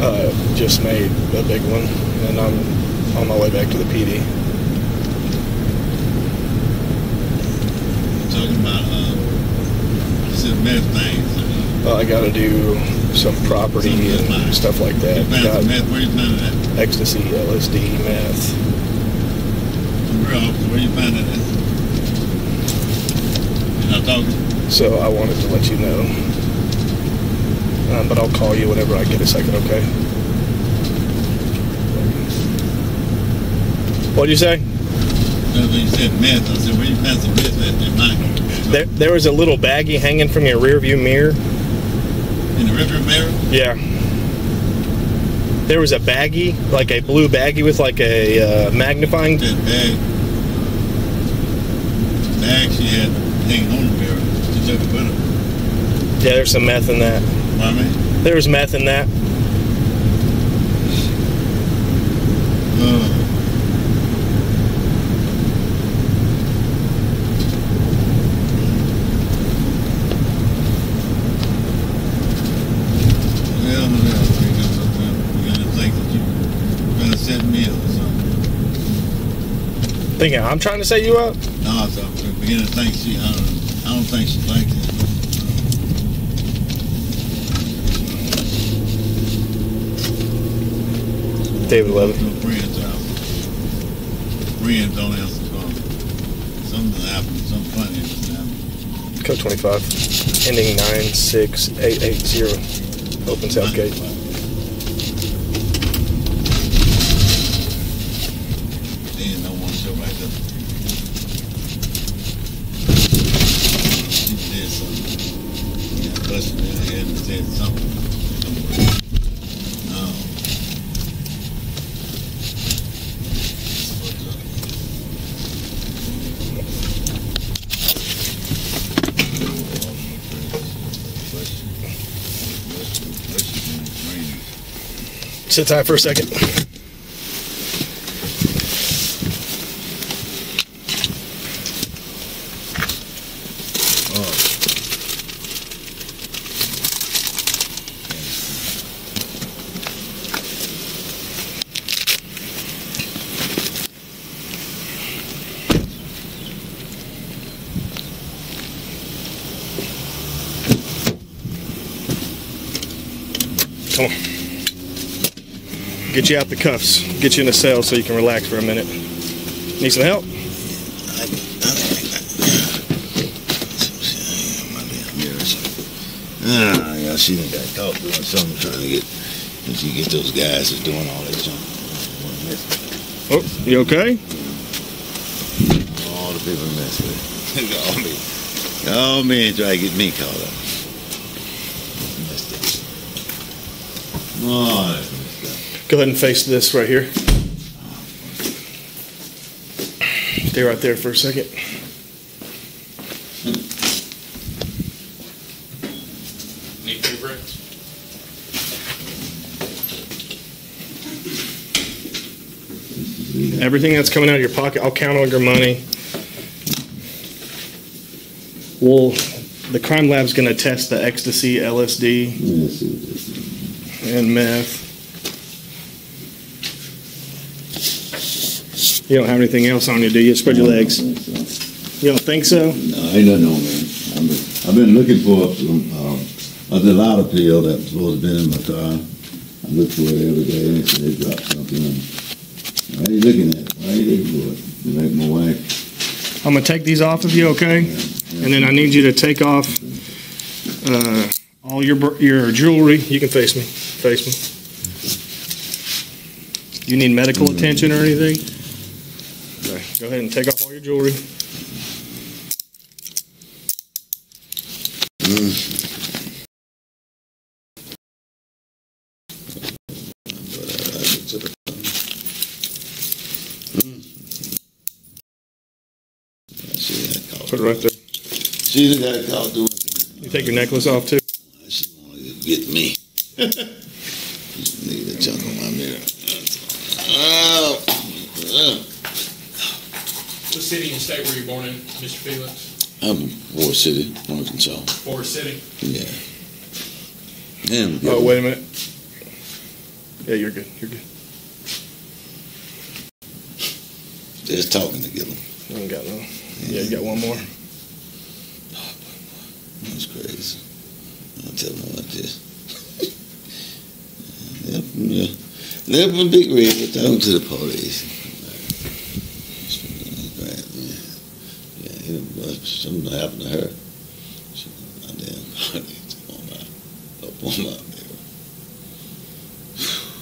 Uh, just made a big one, and I'm on my way back to the PD. talking about, uh, meth things. Uh, I gotta do some property and stuff like that. Got some meth, where you found it at? ecstasy, LSD, meth. Some where you found it at? You're not talking? So I wanted to let you know. Um, but I'll call you whenever I get a second, okay? What'd you say? No, you said meth, I said, where you found some meth at in mine? There, there was a little baggie hanging from your rear view mirror. In the rearview mirror? Yeah. There was a baggie, like a blue baggie with like a uh, magnifying. That bag. Bag she had hanging on the mirror. She took it with her. Yeah, there's some meth in that. Why, man? There was meth in that. Uh, well, well, you got something. You gotta think you gonna set me up or something. Thinking I'm trying to set you up? No, so I'm beginning to think she, I don't, I don't think she likes it. David Levin. No friends out. Friends don't answer the phone. Something happened, something funny happened. Code 25. Ending 96880. Open South Gate. They didn't know one show right there. said something. Yeah, busted down here and said something. No. Sit tight for a second. Come on. Get you out the cuffs. Get you in the cell so you can relax for a minute. Need some help? Ah, yeah, she done got caught doing something trying to get, she get those guys that's doing all that junk. Oh, you okay? All the people mess with. all me. All me and try to get me caught up. Oh, that's messed up. Go ahead and face this right here. Stay right there for a second. Need two bricks? Everything that's coming out of your pocket, I'll count on your money. Well, the crime lab's gonna test the ecstasy, LSD, and meth. You don't have anything else on you, do you? Spread your legs. You don't think so? No, ain't nothing on man. I've been, I've been looking for some, um, a Dilaudid pill that was supposed to be in my car. I look for it every day and they say they dropped something in. Why are you looking at it? Why are you looking for it? You make my wife. I'm gonna take these off of you, okay? And then I need you to take off uh, all your your jewelry. You can face me. Face me. You need medical attention or anything? Okay, go ahead and take off all your jewelry. She got. Put it right there. She done got caught doing something. You take your necklace off too. She wanted to get me. Need a chunk on my mirror. Oh. oh. What city and state were you born in, Mr. Felix? I'm from Forrest City, Arkansas. Forrest City. Yeah. Damn. Oh, wait a minute. Yeah, you're good. You're good. Just talking to Gillum. I ain't got no. Yeah, you got one more. That's crazy. I'll tell them about this. Left from, yeah. Left from Big Red, but talking to the police. Right, yeah. Yeah, it was, something happened to her. She, my damn body on my, up on my mirror.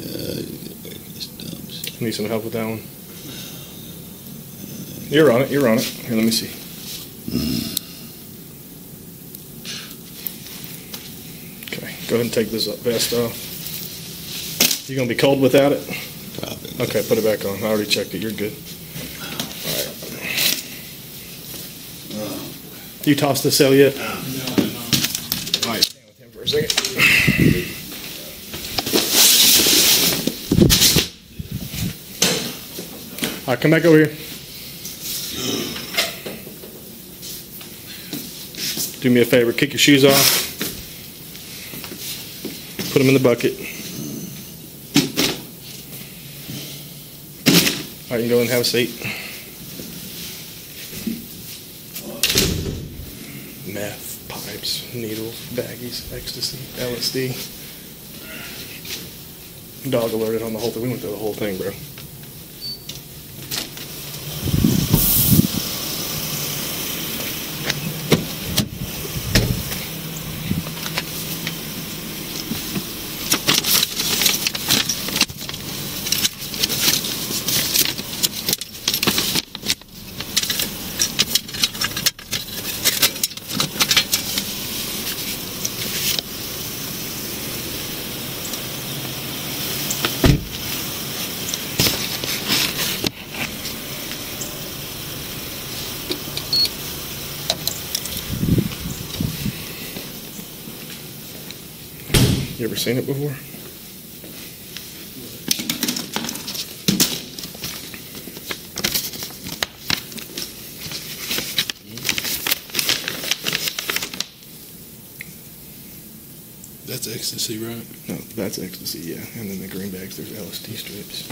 Yeah, you get back this dumb shit. Need some help with that one? You're on it. You're on it. Here, let me see. Okay, go ahead and take this vest off. You gonna be cold without it? Probably. Okay, put it back on. I already checked it. You're good. All right. You tossed the cell yet? Right, for a second. All right, come back over here. Do me a favor, kick your shoes off. Put them in the bucket. All right, you can go and have a seat. Meth, pipes, needles, ecstasy, LSD. Dog alerted on the whole thing. We went through the whole thing, bro. You ever seen it before? That's ecstasy, right? No, that's ecstasy, yeah. And then the green bags, there's LSD strips.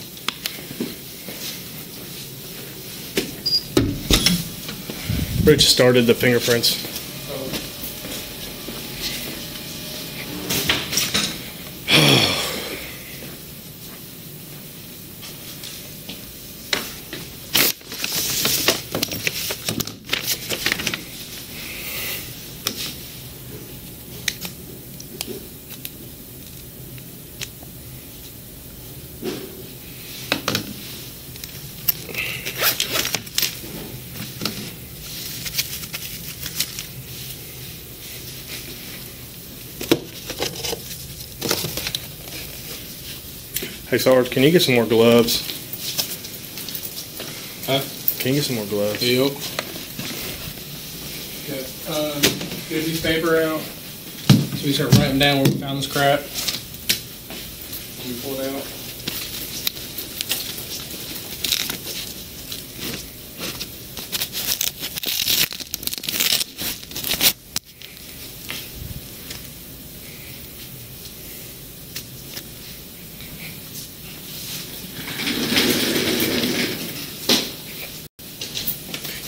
Rich started the fingerprints. Hey Sarge, can you get some more gloves? Huh? Can you get some more gloves? Yep. Okay, um, get a piece of paper out. So we start writing down where we found this crap. We pull it out.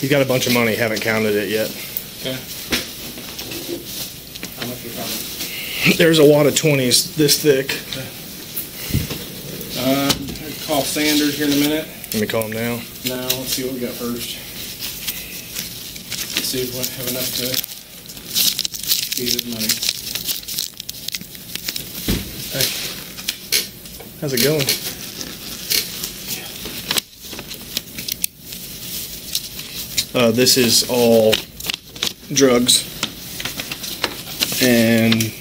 He's got a bunch of money, haven't counted it yet. Okay. How much we found? There's a wad of 20s this thick. Uh, call Sanders here in a minute. Let me call him now. Now, let's see what we got first. Let's see if we have enough to feed his money. Hey, how's it going? Uh, this is all drugs and.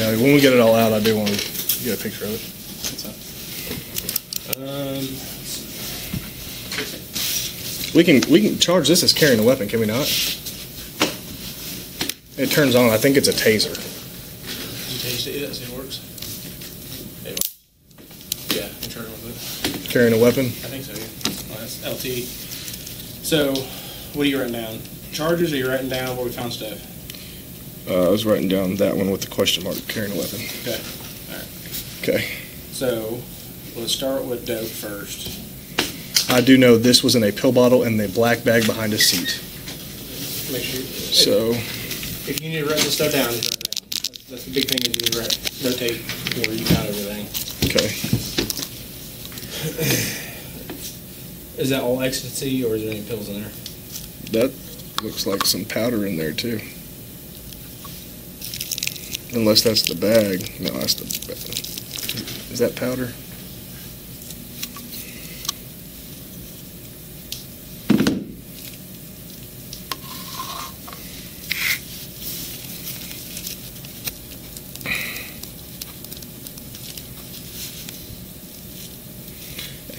When we get it all out, I do want to get a picture of it. Um, We can we can charge this as carrying a weapon, can we not? It turns on. I think it's a taser. you taste it, yeah, see it works. Anyway. Yeah, I'm sure with it. Carrying a weapon. I think so, yeah. Well, that's LT. So, what are you writing down? Charges or you writing down where we found stuff? Uh, I was writing down that one with the question mark. Carrying a weapon. Okay. All right. Okay. So, let's start with dope first. I do know this was in a pill bottle and the black bag behind a seat. Make sure. So If you need to write this stuff down, just write it down. That's- the big thing is you need to write, notate where you found everything. okay. Is that all ecstasy or is there any pills in there? That looks like some powder in there too. Unless that's the bag. No, that's the. Is that powder?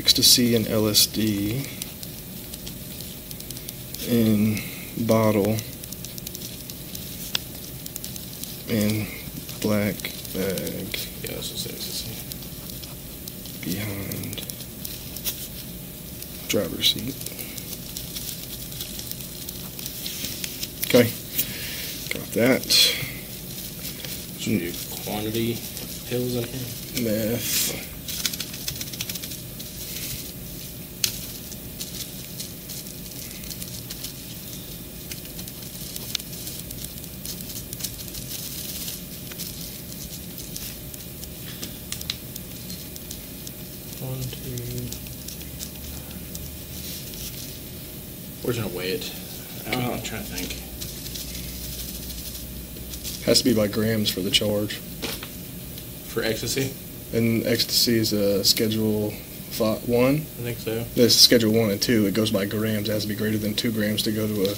Ecstasy and LSD in bottle in black bag Yeah, that's just ecstasy. behind driver's seat. Okay, got that. Should quantity pills in here? Meth. One, two. Where's gonna weigh it? I don't know, I'm trying to think. Has to be by grams for the charge. For ecstasy? And ecstasy is a schedule fi- one. I think so. This is schedule one and two. It goes by grams. It has to be greater than two grams to go to a.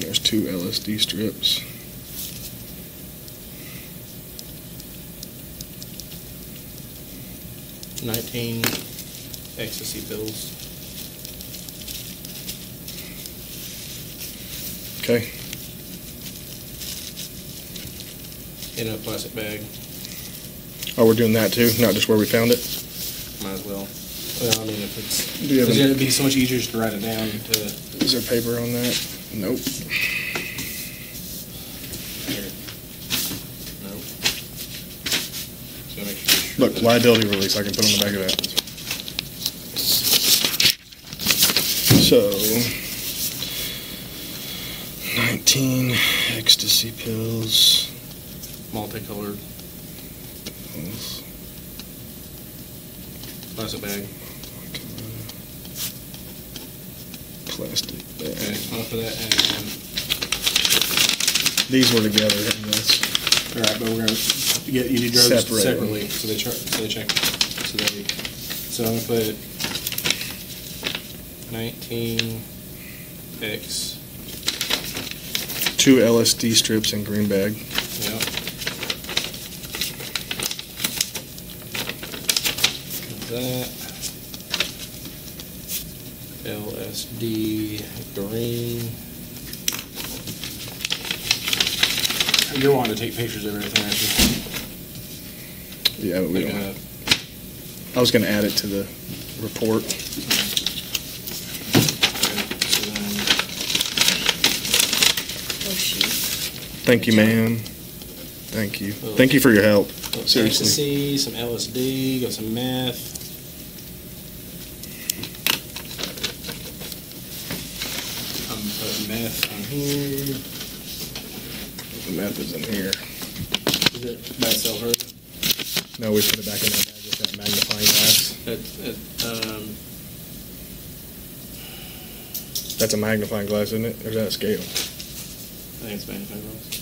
There's two LSD strips. Nineteen ecstasy pills. Okay. In a plastic bag. Oh, we're doing that too, not just where we found it. Might as well. Well, I mean, if it's. Do you have any- it'd be so much easier just to write it down to. Is there paper on that? Nope. Here. No. So make sure. Look, liability release. I can put on the back of that. So, 19 ecstasy pills. Multicolored plastic bag. Plastic Okay, bag. I'll put that in. These were together in this. All right, but we're gonna get, you need drugs Separate separately, so they so they check, so they, so I'm gonna put nineteen X, Two LSD strips in green bag. yep. That. LSD green. You're wanting to take pictures of everything, aren't you? Yeah, but we Like, don't. uh, I was going to add it to the report. Oh, shoot. Thank you, man. Thank you. Thank you for your help. Seriously. Ecstasy, some LSD, got some meth. I'm putting meth on here. The meth is in here. Is it by itself, right? No, we put it back in that bag with that magnifying glass. That, that, um, That's a magnifying glass, isn't it? Or is that a scale? I think it's magnifying glass.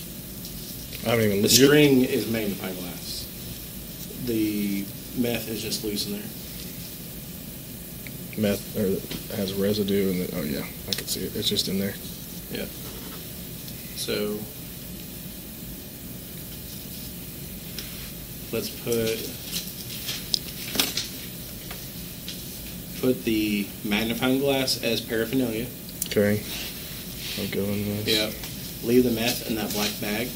I haven't even The you- string is magnifying glass. The meth is just loose in there. meth or has residue and oh yeah, I can see it. It's just in there. Yeah. So let's put put the magnifying glass as paraphernalia. Okay. I'll go in this. Leave the meth in that black bag.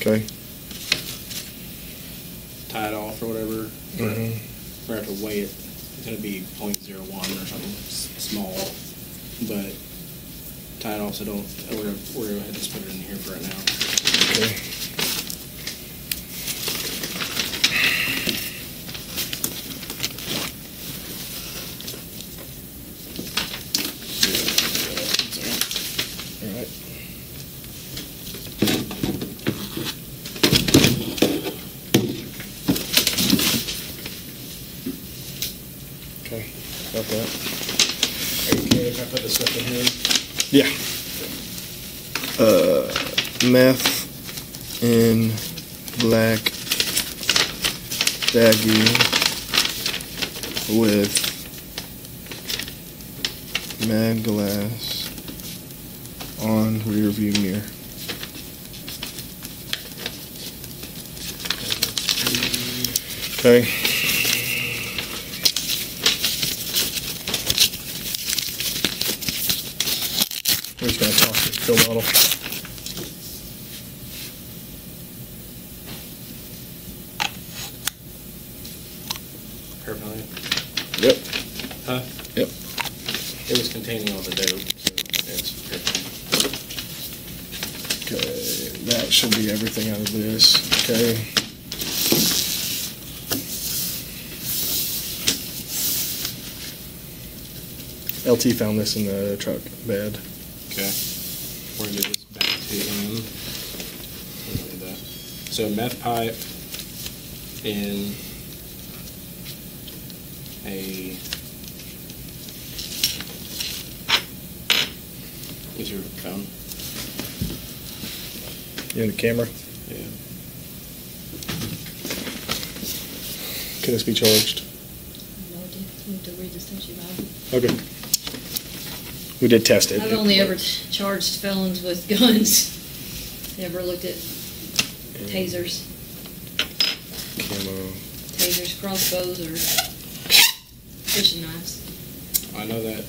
Okay. Tie it off or whatever. Mhm. We're gonna have to weigh it. It's gonna be 0.01 or something small, but tie it off so don't. We're gonna, we're gonna just put it in here for right now. Okay. All right. Okay, got that. Are you okay if I put this stuff in here? Yeah. Uh, meth in black baggie with mag glass on rear view mirror. Okay. We're just gonna toss this pill bottle. Paraphernalia. Yep. Huh? Yep. It was containing all the dope, so it's paraphernalia. Okay, that should be everything out of this. Okay. LT found this in the truck bed. Okay. We're gonna get this back to him. We'll do that. So meth pipe in a. Is your phone? You in the camera? Yeah. Can this be charged? No idea. You have to read the statute Bible. Okay. We did test it. I've only ever charged felons with guns. Never looked at tasers, Camo. tasers, crossbows, or fishing knives. I know that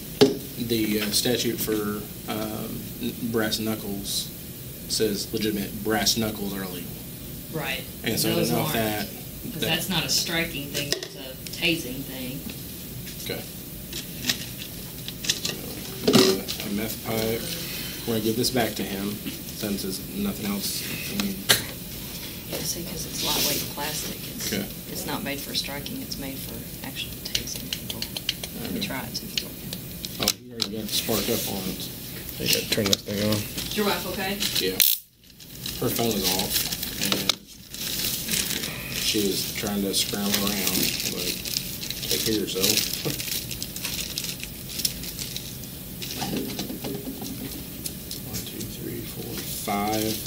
the uh, statute for um, n- brass knuckles says legitimate brass knuckles are illegal. Right. And so I don't know if that. Because that- that's not a striking thing, it's a tasing thing. Okay. So, pipe. We're gonna give this back to him since there's nothing else. I mean, Yeah, see, because it's lightweight plastic. It's, Okay. it's not made for striking, it's made for actually tasing people. Let me Okay. try it, see if it's working. Oh, you already got it sparked up on it. You gotta turn this thing on. Is your wife okay? Yeah. Her phone is off, and she was trying to scramble around, but take care of yourself. One, two, three, four, five.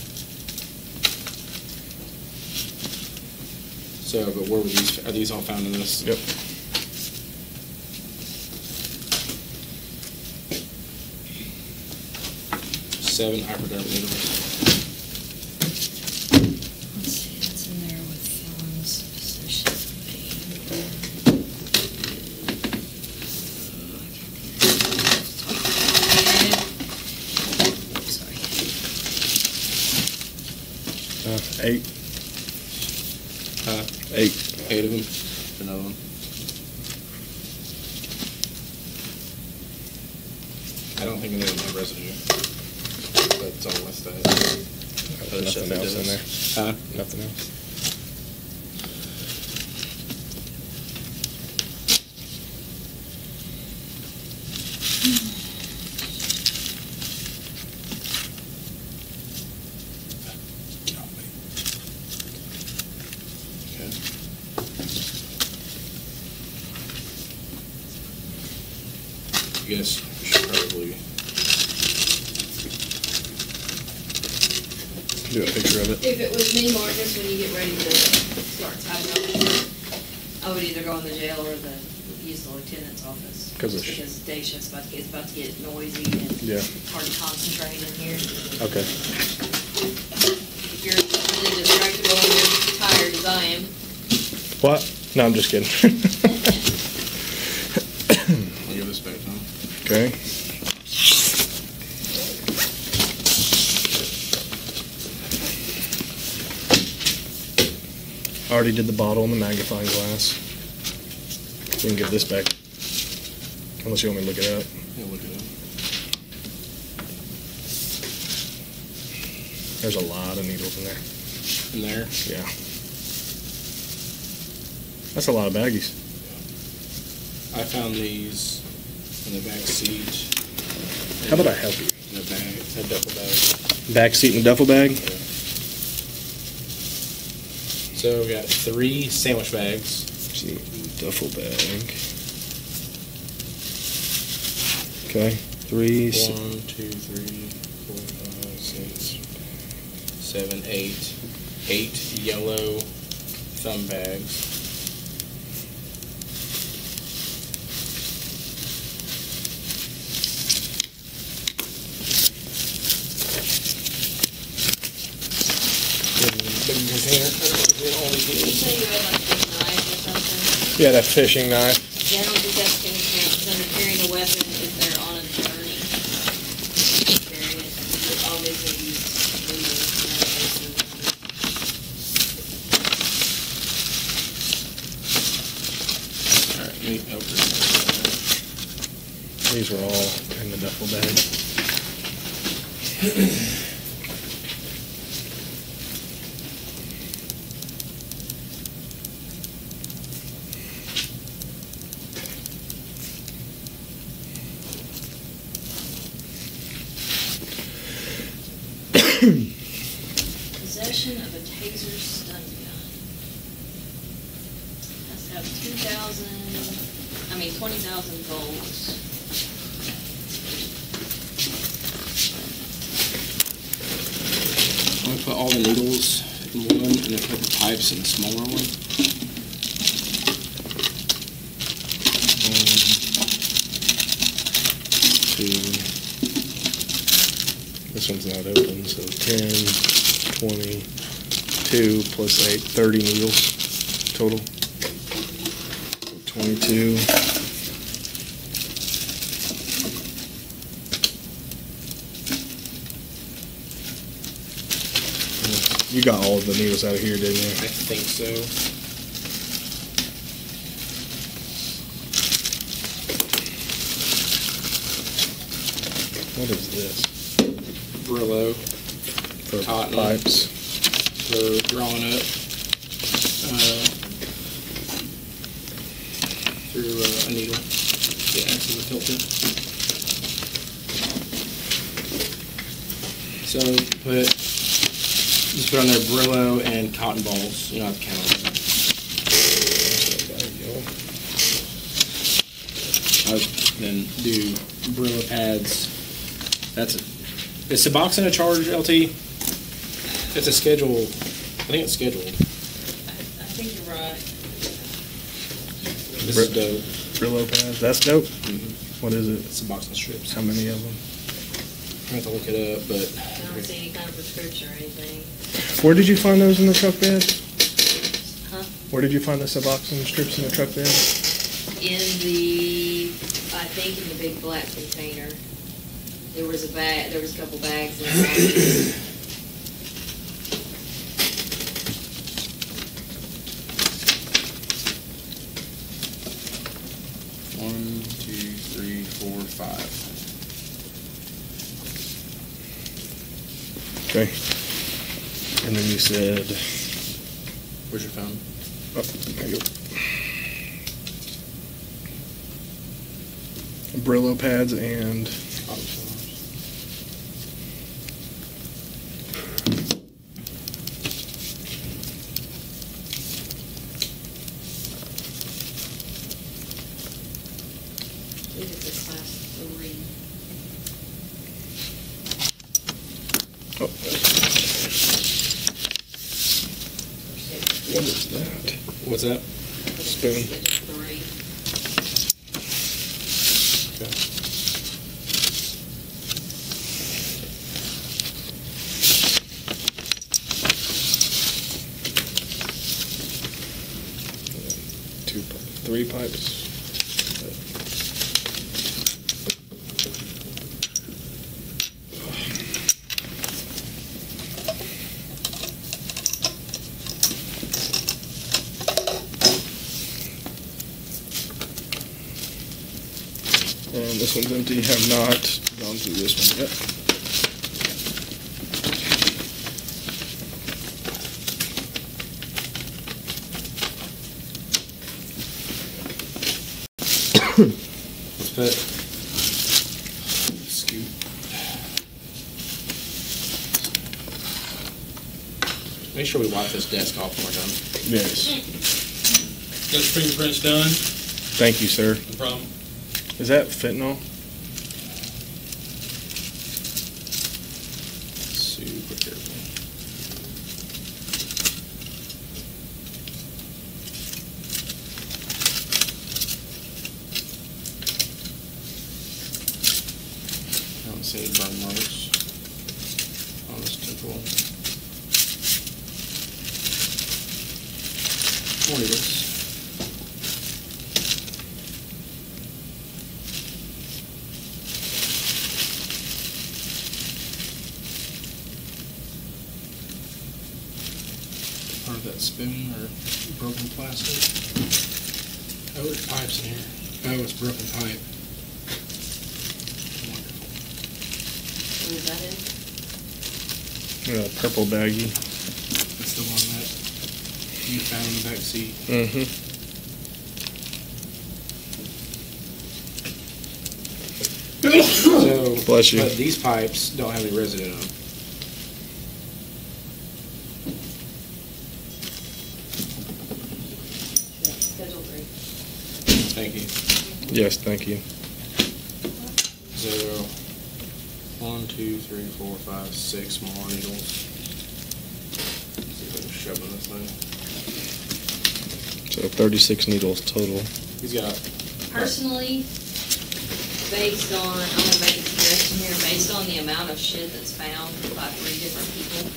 So, but where were these, are these all found in this? Yep. Seven hypodermic needles. Let's see, it's in there with funds, so should be. Sorry. Uh, eight. Uh, Eight. eight of them. Another one. I don't think any of them have residue. That's all with that. Other stuff Nothing it else in there. does. Huh? Nothing else. Get off me. Okay. I guess we should probably Do a picture of it. If it was me, Marcus, when you get ready to start tying up, I would either go in the jail or the, use the lieutenant's office. 'Cause Just it's- Because day shift's about to get, it's about to get noisy and Yeah. hard to concentrate in here. Okay. If you're really distractible and you're tired as I am, What? No, I'm just kidding. I'll give this back to him. okay. I already did the bottle and the magnifying glass. We can give this back. Unless you want me to look it up. Yeah, look at it. There's a lot of needles in there. In there. Yeah. That's a lot of baggies. I found these in the back seat. How about I help you? In a bag, a duffel bag. Back seat in the duffel bag? Yeah. So we got three sandwich bags. The duffel bag. Okay. Three. One, two, three, four, five, six, seven, eight. Eight yellow thumb bags. Yeah, that fishing I don't know if they always did you need- say you had like a knife or something? Yeah, that fishing knife. General possession counts under carrying a weapon if they're on a journey. Carry it, but obviously use legal, you know, Me open it. These were all in the duffel bag. plus 8, 30 needles total. 22. You got all the needles out of here, didn't you? I think so. What is this? Brillo. For Cotton. pipes. Cotton balls. You don't have to count them. There you go. I then do Brillo pads. That's it is a, is Suboxone a charge, LT? It's a schedule. I think it's scheduled. I think you're right. This is dope. Brillo pads. That's dope. Mhm. What is it? Suboxone strips. How many of them? I have to look it up, but I don't see any kind of prescription or anything. Where did you find those in the truck bed? Huh? Where did you find the Suboxone strips in the truck bed? In the, I think in the big black container, there was a bag, there was a couple bags inside. one, two, three, four, five. Okay. And then you said, Where's your phone? oh, there you go. Brillo pads and Cotton swabs. I think it's a class three. oh, or six. what is that? What's that? I think it's Spoon. schedule Three. Two, pi- three pipes. And this one's empty. Have not gone through this one yet. Let's put. Scoop. Make sure we wipe this desk off when we're done. Yes. Got your fingerprints done? Thank you, sir. No problem. Is that fentanyl? Super careful. I don't see any burn marks on this temple. What is this? Part of that spoon or broken plastic? Oh, there's pipes in here. Oh, it's broken pipe. Wonderful. What is that in? Uh, purple baggie. That's the one that you found in the back seat. Mm-hmm. So, you. but these pipes don't have any residue in them. Yeah, schedule three. Thank you. Yes, thank you. So, one, two, three, four, five, six more needles. See if I can shove this thing. So 36 needles total. He's got, Personally, based on, I'm gonna make a suggestion here, based on the amount of shit that's found by three different people,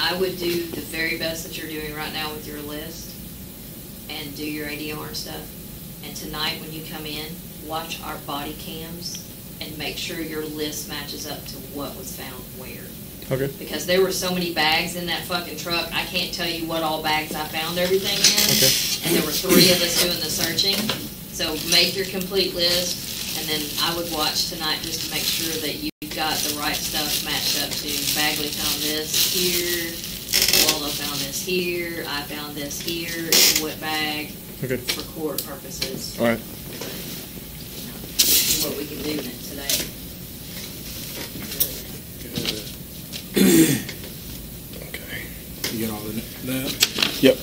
I would do the very best that you're doing right now with your list and do your ADR and stuff. And tonight, when you come in, watch our body cams and make sure your list matches up to what was found where. Okay. Because there were so many bags in that fucking truck, I can't tell you what all bags I found everything in. Okay. And there were three of us doing the searching. So make your complete list, and then I would watch tonight just to make sure that you've got the right stuff matched up to Bagley found this here, Waldo found this here, I found this here, a wet bag Okay. for court purposes. All right. See what we can do next today. Okay. You get all the, that? Yep.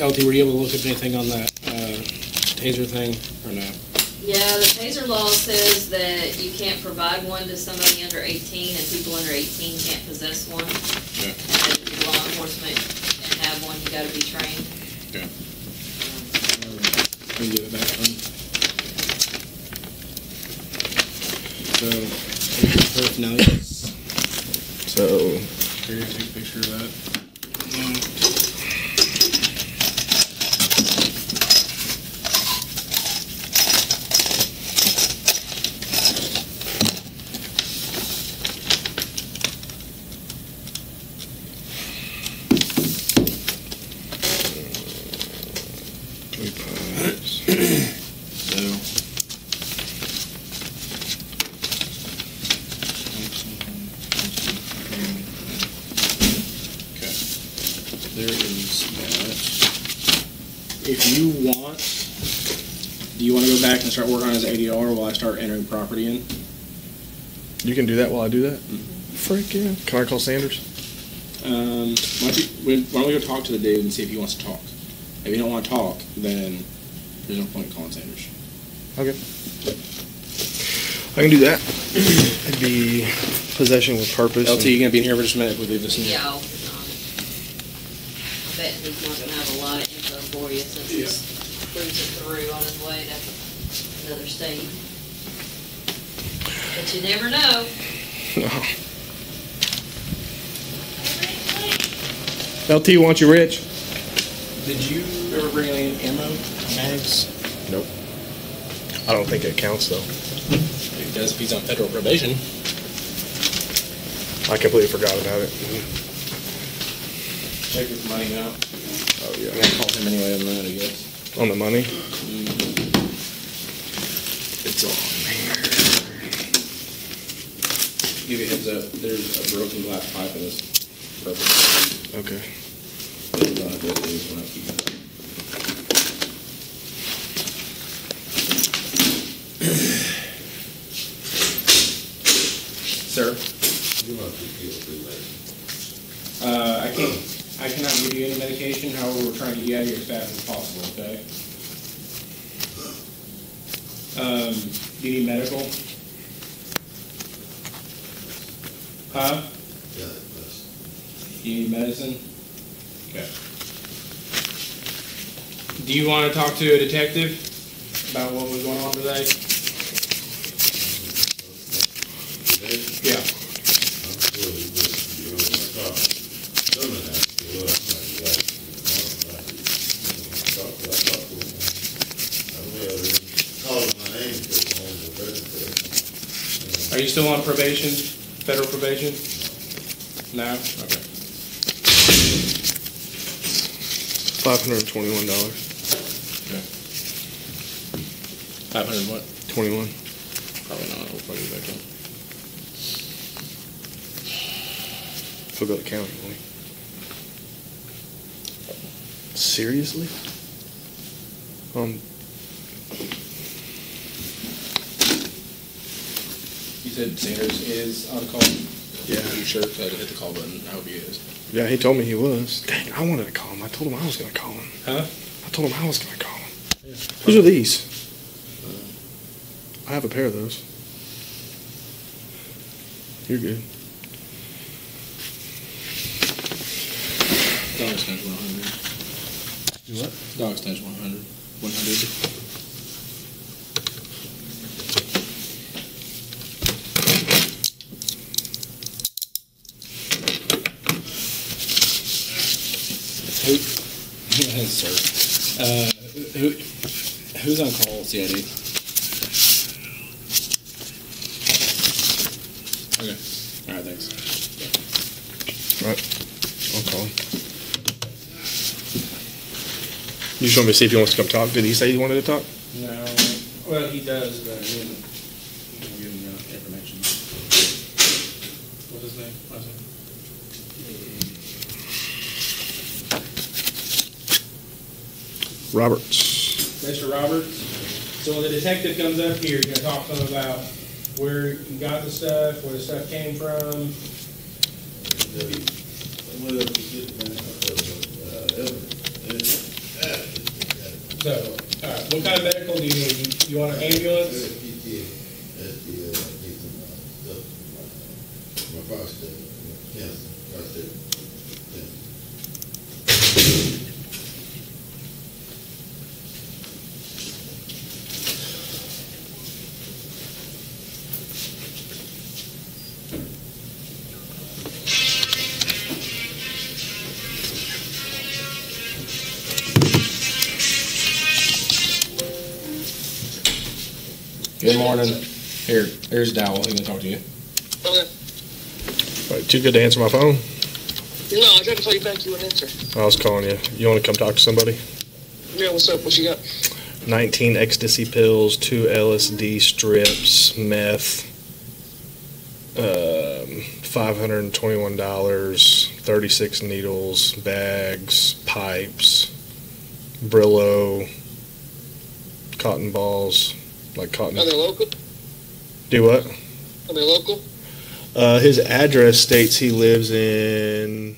LT, were you able to look up anything on that, uh, taser thing, or no? Yeah, the taser law says that you can't provide one to somebody under eighteen, and people under eighteen can't possess one. Yeah. And if law enforcement and have one, you gotta be trained. Yeah. Um, Let me give it back then. So, paraphernalia. So Here, take a picture of that. we put So. Okay. There is that. If you want, do you want to go back and start working on his ADR while I start entering property in? You can do that while I do that. Frick yeah. Can I call Sanders? Um, why don't, you, why don't we go talk to the dude and see if he wants to talk? If he don't want to talk, then there's no point in calling Sanders. Okay. I can do that. It'd be possession with purpose. LT, you gonna be in here for just a minute if we leave this in here? Yeah, I'll, um, I bet he's not gonna have a lot of info for you since he's cruising through on his way to another state. But you never know. No. LT wants you rich. Did you ever bring any ammo mags? Nope. I don't think it counts though. He does if he's on federal probation. I completely forgot about it. Mm-hmm. Check his money out. Oh I'm yeah. gonna call him anyway on that, I guess. On the money. It's on Give you a there's a broken glass pipe in this purple. Okay. You don't have to do this one, I'll keep it. Sir? Uh, I can't, I cannot give you any medication, however, we're trying to get you out of here as fast as possible, okay? Um, do you need medical? Huh? Do you need medicine? Okay. Do you want to talk to a detective about what was going on today? Yeah. Are you still on probation, federal probation? No? Okay. Five hundred and twenty-one dollars. Okay. Five hundred what? Twenty-one. Probably not, we'll probably back in. He'll go to county. won't? Seriously? Um. Sanders is on call? Yeah. You sure to hit the call button? I hope he is. Yeah, he told me he was. Dang, I wanted to call him. I told him I was going to call him. Huh? I told him I was going to call him. Yeah. Are these? I have a pair of those. You're good. Dog stash 100. You what? Dog stash 100. 100. Who's on call, CID? Okay. All right, thanks. All right. I'll call him. You just want me to see if he wants to come talk? Did he say he wanted to talk? No. Well, he does, but I didn't, I didn't give him enough information. What's his name? What's his name? Roberts. So the detective comes up here, you're gonna talk to him about where you got the stuff, where the stuff came from. So, all right, what kind of medical do you need? You want an ambulance? Morning. Here, here's Dowell. He's gonna talk to you. Okay. Right, too good to answer my phone. No, I tried to call you back. You wouldn't answer. I was calling you. You want to come talk to somebody? Yeah, what's up? What you got? 19 ecstasy pills, two LSD strips, meth, um, $521, 36 needles, bags, pipes, Brillo, cotton balls, like cotton. Are they local? Do what? Are they local? Uh, his address states he lives in